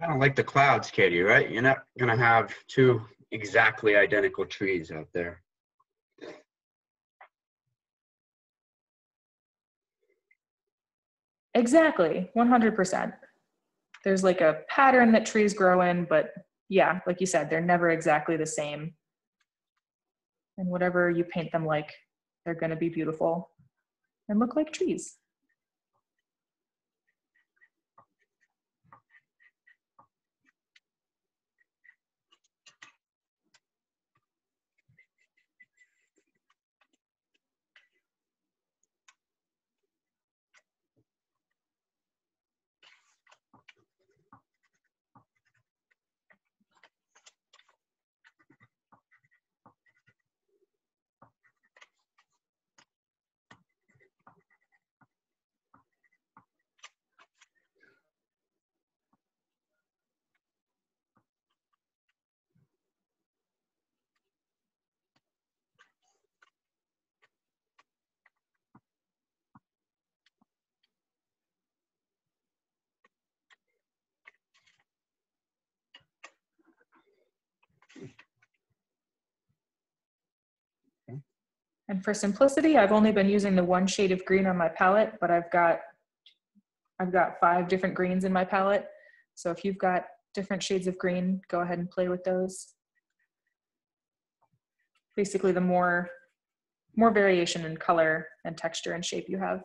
Kind of like the clouds, Kati, right? You're not gonna have two exactly identical trees out there. Exactly, 100%. There's like a pattern that trees grow in, but yeah, like you said, they're never exactly the same and whatever you paint them like, they're going to be beautiful and look like trees. And for simplicity, I've only been using the one shade of green on my palette, but I've got, I've got five different greens in my palette. So if you've got different shades of green, go ahead and play with those. Basically, the more, more variation in color and texture and shape you have,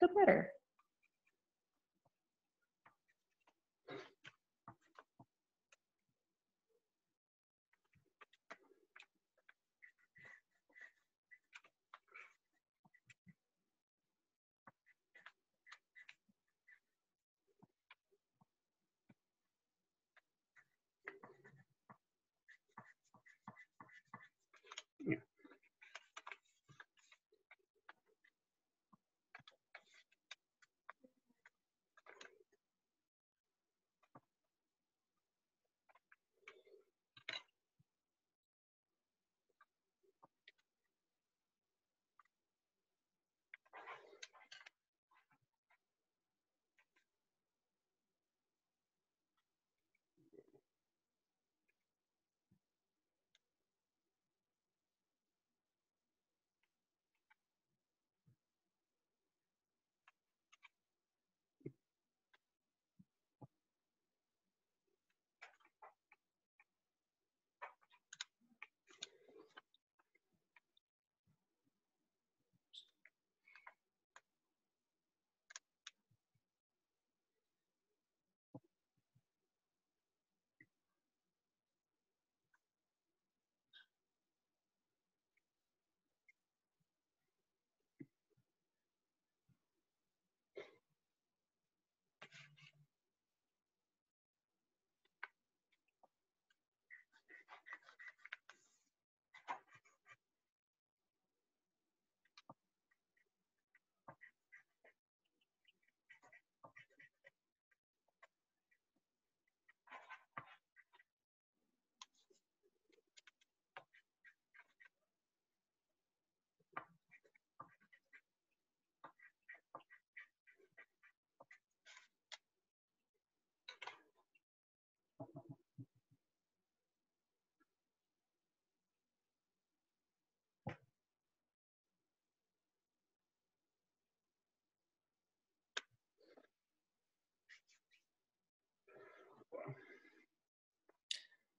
the better.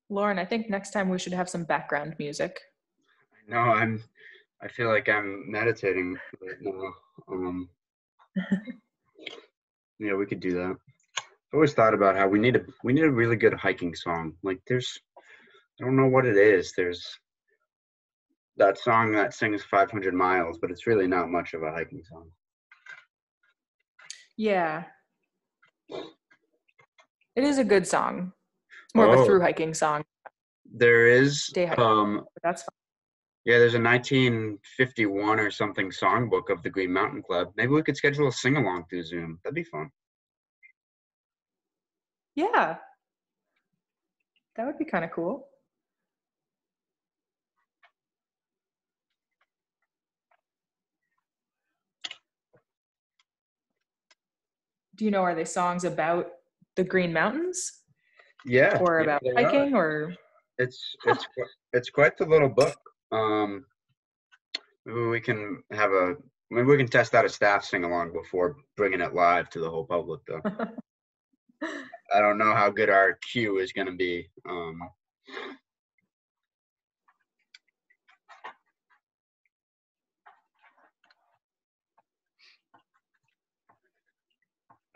Lauren, I think next time we should have some background music. No, I'm. I feel like I'm meditating right now. Um, yeah, we could do that. I always thought about how we need a we need a really good hiking song. Like there's, I don't know what it is. There's that song that sings 500 miles, but it's really not much of a hiking song. Yeah. It is a good song. More of Oh. a through hiking song. There is, hiking. um, that's fine. yeah, there's a 1951 or something songbook of the Green Mountain Club. Maybe we could schedule a sing along through Zoom. That'd be fun. Yeah. That would be kind of cool. Do you know, are they songs about the Green Mountains Yeah. or yeah, about are. hiking or? It's it's it's quite the little book. Um, maybe we can have a maybe we can test out a staff sing along before bringing it live to the whole public. Though I don't know how good our cue is going to be. Um,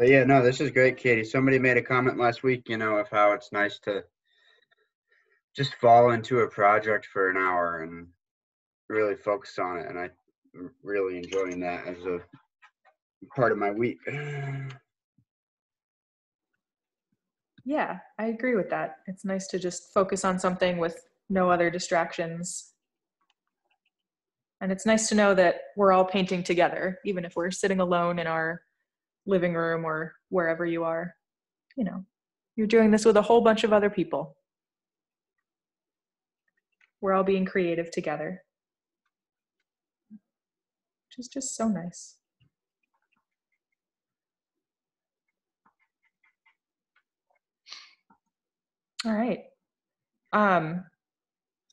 but yeah, no, this is great, Kati. Somebody made a comment last week, you know, of how it's nice to just fall into a project for an hour and really focus on it. And I'm really enjoying that as a part of my week. Yeah, I agree with that. It's nice to just focus on something with no other distractions. And it's nice to know that we're all painting together, even if we're sitting alone in our living room or wherever you are. You know, you're doing this with a whole bunch of other people. We're all being creative together, which is just so nice. All right. Um,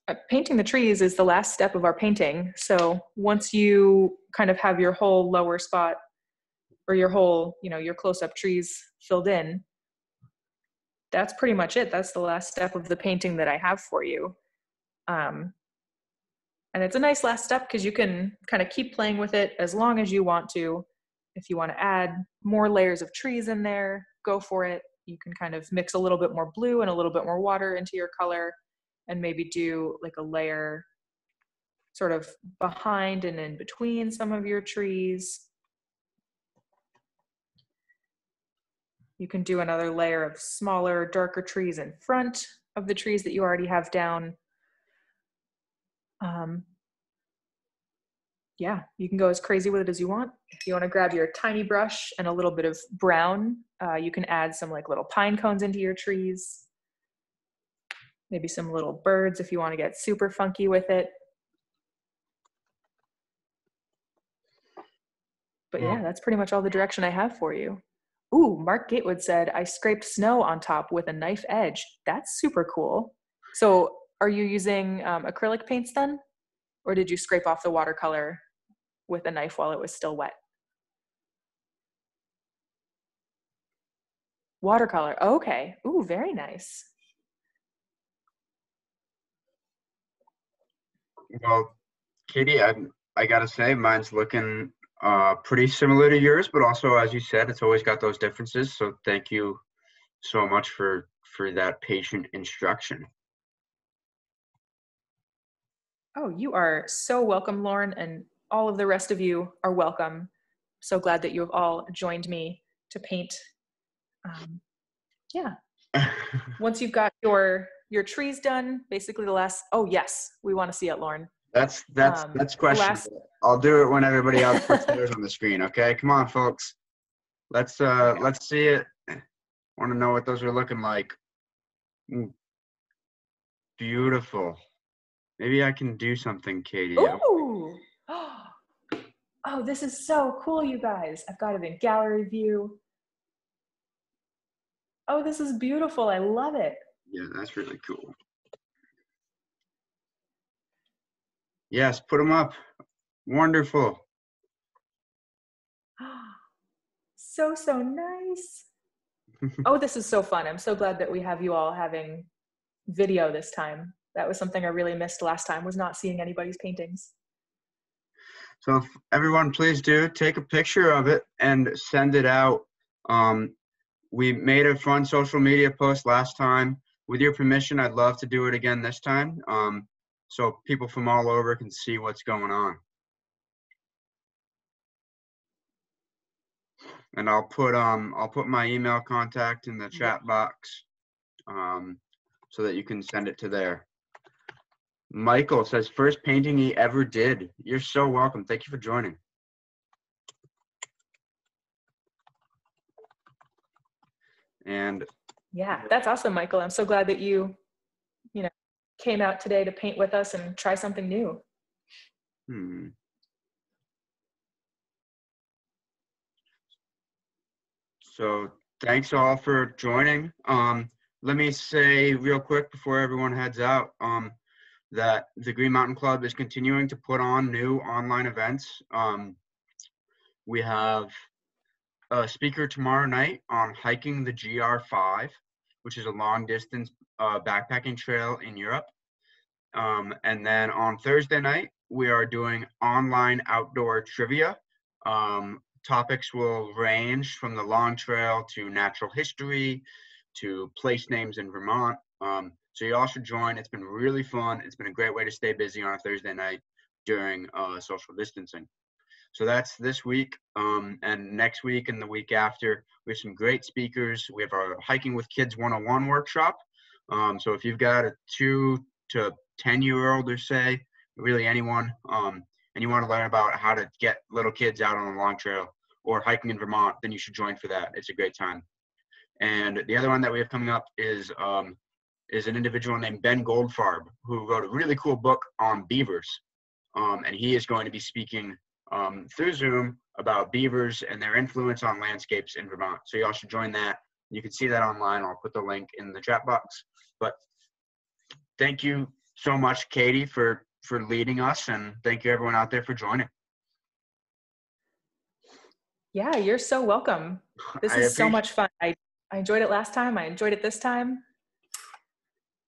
uh, painting the trees is the last step of our painting. So once you kind of have your whole lower spot or your whole, you know, your close-up trees filled in, that's pretty much it. That's the last step of the painting that I have for you. Um, and it's a nice last step because you can kind of keep playing with it as long as you want to. If you want to add more layers of trees in there, go for it. You can kind of mix a little bit more blue and a little bit more water into your color and maybe do like a layer sort of behind and in between some of your trees. You can do another layer of smaller, darker trees in front of the trees that you already have down. Um, yeah, you can go as crazy with it as you want. If you want to grab your tiny brush and a little bit of brown, uh, you can add some like little pine cones into your trees. Maybe some little birds if you want to get super funky with it. But yeah, Yeah. that's pretty much all the direction I have for you. Ooh, Mark Gatewood said, I scraped snow on top with a knife edge. That's super cool. So are you using um, acrylic paints then? Or did you scrape off the watercolor with a knife while it was still wet? Watercolor. Okay. Ooh, very nice. Well, Kati, I I gotta say, mine's looking uh pretty similar to yours, but also as you said, it's always got those differences. So thank you so much for for that patient instruction. Oh, you are so welcome, Lauren, and all of the rest of you are welcome. So glad that you have all joined me to paint. Um, yeah, once you've got your your trees done, basically the last. Oh yes, we want to see it, Lauren. That's that's Um, that's the questionable. last- I'll do it when everybody else puts theirs on the screen. Okay, come on, folks. Let's uh Okay. let's see it. Want to know what those are looking like? Mm. Beautiful. Maybe I can do something, Kati. Ooh! Oh, this is so cool, you guys. I've got it in gallery view. Oh, this is beautiful. I love it. Yeah, that's really cool. Yes, put them up. Wonderful. So, so nice. oh, this is so fun. I'm so glad that we have you all having video this time. That was something I really missed last time was not seeing anybody's paintings. So if everyone, please do take a picture of it and send it out. Um, we made a fun social media post last time. With your permission, I'd love to do it again this time, um, so people from all over can see what's going on. And I'll put um I'll put my email contact in the chat box, um, so that you can send it to there. Michael says first painting he ever did. You're so welcome. Thank you for joining. And Yeah, that's awesome, Michael. I'm so glad that you, came out today to paint with us and try something new. hmm. So thanks all for joining. Um, let me say real quick before everyone heads out, um, that the Green Mountain Club is continuing to put on new online events. Um, we have a speaker tomorrow night on hiking the GR5, which is a long distance uh, backpacking trail in Europe. Um, and then on Thursday night, we are doing online outdoor trivia. Um, topics will range from the long trail to natural history to place names in Vermont. Um, so you all should join. It's been really fun. It's been a great way to stay busy on a Thursday night during uh, social distancing. So that's this week. Um, and next week and the week after, we have some great speakers. We have our Hiking with Kids 101 workshop. Um, so if you've got a two to 10 year old or say, really anyone, um, and you want to learn about how to get little kids out on a long trail or hiking in Vermont, then you should join for that. It's a great time. And the other one that we have coming up is um, is an individual named Ben Goldfarb who wrote a really cool book on beavers, um, and he is going to be speaking um, through Zoom about beavers and their influence on landscapes in Vermont. So y'all should join that. You can see that online. I'll put the link in the chat box. But thank you so much, Kati, for for leading us, and thank you everyone out there for joining. Yeah, you're so welcome. This is so much fun. I, I enjoyed it last time. I enjoyed it this time.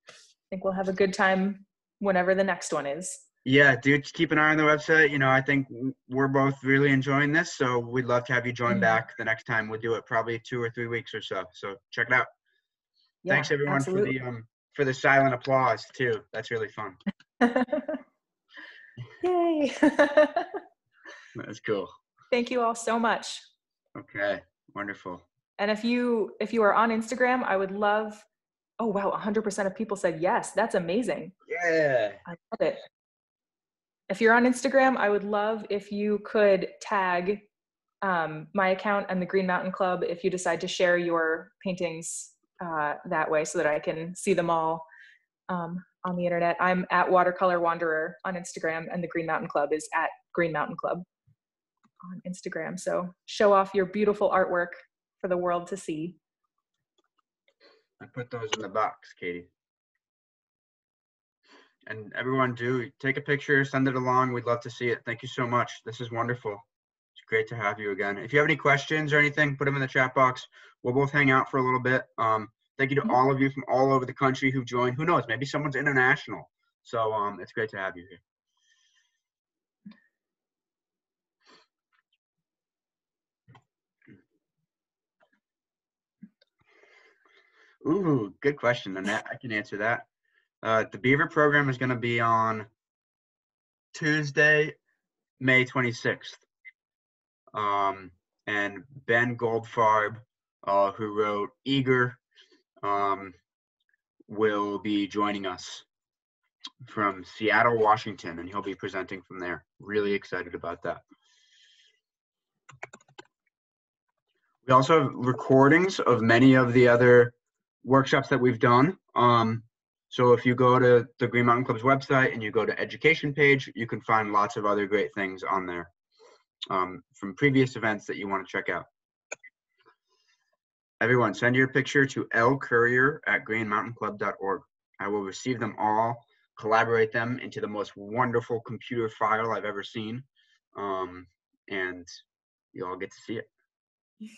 I think we'll have a good time whenever the next one is. Yeah, dude, keep an eye on the website. You know, I think we're both really enjoying this, so we'd love to have you join Mhm. back the next time. We'll do it probably two or three weeks or so. So check it out. Yeah, Thanks everyone absolutely. for the um for the silent applause too. That's really fun. Yay. That's cool. Thank you all so much. Okay, wonderful. And if you if you are on Instagram, I would love Oh wow, 100% of people said yes. That's amazing. Yeah. I love it. If you're on Instagram, I would love if you could tag um, my account and the Green Mountain Club if you decide to share your paintings uh, that way so that I can see them all um, on the internet. I'm at Watercolor Wanderer on Instagram, and the Green Mountain Club is at Green Mountain Club on Instagram. So show off your beautiful artwork for the world to see. I put those in the box, Kati. And everyone do take a picture, send it along. We'd love to see it. Thank you so much. This is wonderful. Great to have you again. If you have any questions or anything, put them in the chat box. We'll both hang out for a little bit. Um, thank you to Mhm. all of you from all over the country who joined. Who knows? Maybe someone's international. So um, it's great to have you here. Ooh, good question, Annette. I can answer that. Uh, the Beaver program is going to be on Tuesday, May 26th. Um, and Ben Goldfarb, uh, who wrote Eager, um, will be joining us from Seattle, Washington, and he'll be presenting from there. Really excited about that. We also have recordings of many of the other workshops that we've done. Um, so if you go to the Green Mountain Club's website and you go to education page, you can find lots of other great things on there um, from previous events that you want to check out. Everyone, send your picture to lcourier at greenmountainclub.org. I will receive them all, collaborate them into the most wonderful computer file I've ever seen, um, and you all get to see it.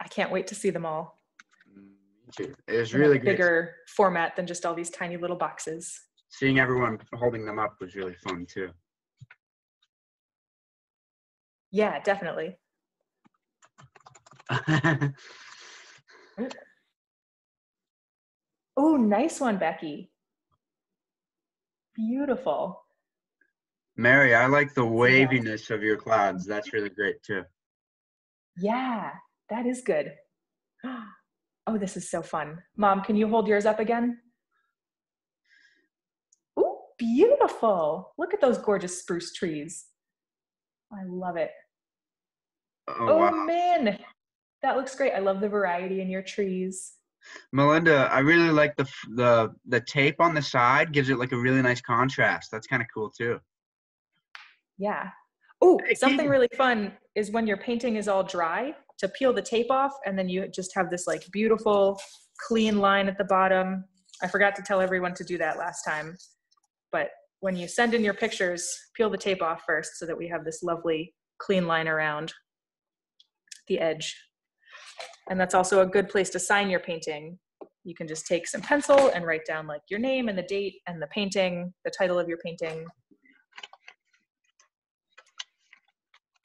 I can't wait to see them all. Mm, Me too. It was really great. bigger format than just all these tiny little boxes. Seeing everyone holding them up was really fun too. Yeah, definitely. Oh, nice one, Becky. Beautiful. Mary, I like the Yeah. waviness of your clouds. That's really great too. Yeah, that is good. Oh, this is so fun. Mom, can you hold yours up again? Beautiful. Look at those gorgeous spruce trees. I love it. Oh, Oh, wow. man, that looks great. I love the variety in your trees. Melinda, I really like the the the tape on the side gives it like a really nice contrast. That's kind of cool too. Yeah. Oh, something really fun is when your painting is all dry to peel the tape off and then you just have this like beautiful clean line at the bottom. I forgot to tell everyone to do that last time. But when you send in your pictures, peel the tape off first so that we have this lovely clean line around the edge. And that's also a good place to sign your painting. You can just take some pencil and write down like your name and the date and the painting, the title of your painting,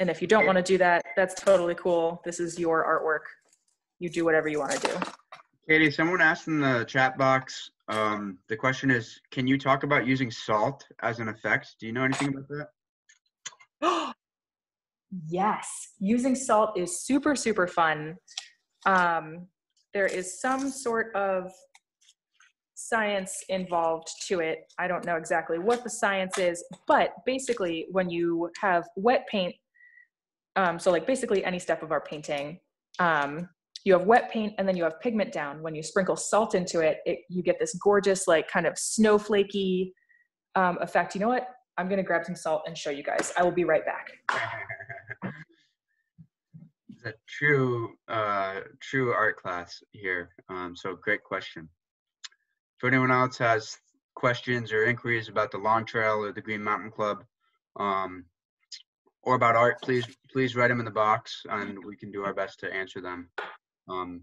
And if you don't want to do that, that's totally cool. This is your artwork. You do whatever you want to do. Kati, someone asked in the chat box. Um, the question is, can you talk about using salt as an effect? Do you know anything about that? yes, using salt is super, super fun. Um, there is some sort of science involved to it. I don't know exactly what the science is, but basically, when you have wet paint, um, so like basically any step of our painting, um, you have wet paint and then you have pigment down. When you sprinkle salt into it, it you get this gorgeous, like kind of snowflakey um, effect. You know what? I'm gonna grab some salt and show you guys. I will be right back. it's a true, uh, true art class here. Um, so great question. If anyone else has questions or inquiries about the Long Trail or the Green Mountain Club, um, or about art, please please write them in the box, and we can do our best to answer them. Um,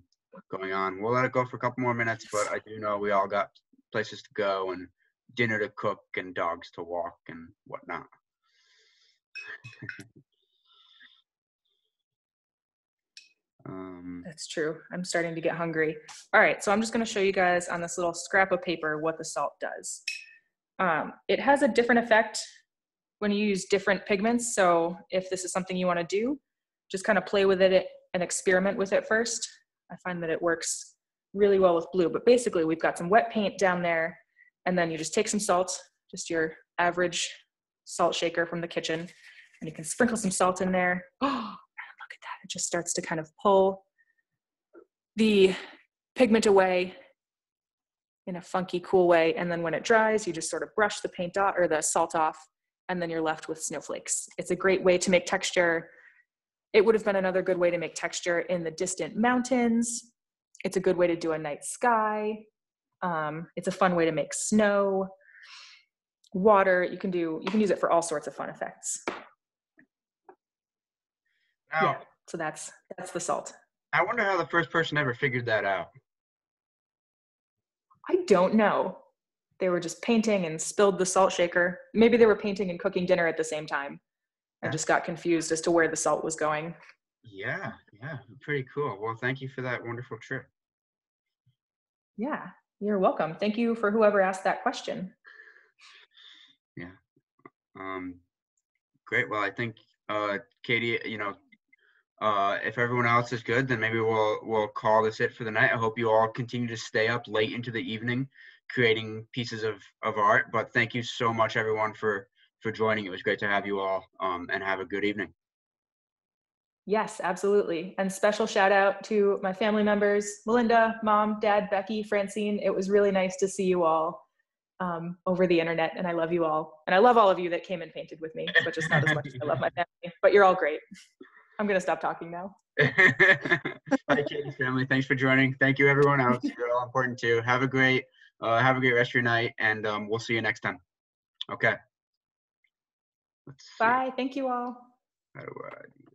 going on, we'll let it go for a couple more minutes, but I do know we all got places to go and dinner to cook and dogs to walk and whatnot. um, That's true. I'm starting to get hungry. All right, so I'm just going to show you guys on this little scrap of paper what the salt does. Um, it has a different effect when you use different pigments. So if this is something you want to do, just kind of play with it and experiment with it first. I find that it works really well with blue. But basically, we've got some wet paint down there, and then you just take some salt, just your average salt shaker from the kitchen, and you can sprinkle some salt in there. Oh, look at that. It just starts to kind of pull the pigment away in a funky, cool way. And then when it dries, you just sort of brush the paint off or the salt off, and then you're left with snowflakes. It's a great way to make texture. It would have been another good way to make texture in the distant mountains. It's a good way to do a night sky. Um, it's a fun way to make snow, water. You can do. You can use it for all sorts of fun effects. now, Yeah. So that's that's the salt. I wonder how the first person ever figured that out. I don't know. They were just painting and spilled the salt shaker. Maybe they were painting and cooking dinner at the same time. I just got confused as to where the salt was going. Yeah, yeah, pretty cool. Well, thank you for that wonderful trip. Yeah, you're welcome. Thank you for whoever asked that question. Yeah. Um, great. Well, I think uh, Kati, you know, uh, if everyone else is good, then maybe we'll we'll call this it for the night. I hope you all continue to stay up late into the evening, creating pieces of of art. But thank you so much, everyone, for for joining. It was great to have you all, um, and have a good evening. Yes, absolutely. And special shout out to my family members Melinda, mom, dad, Becky, Francine. It was really nice to see you all um, over the internet, and I love you all. And I love all of you that came and painted with me, but just not as much as I love my family. But you're all great. I'm going to stop talking now. Hi, Kati's family. Thanks for joining. Thank you, everyone else. You're all important too. Have a great, uh, have a great rest of your night, and um, we'll see you next time. Okay. Let's see. Bye. Thank you all. Do I-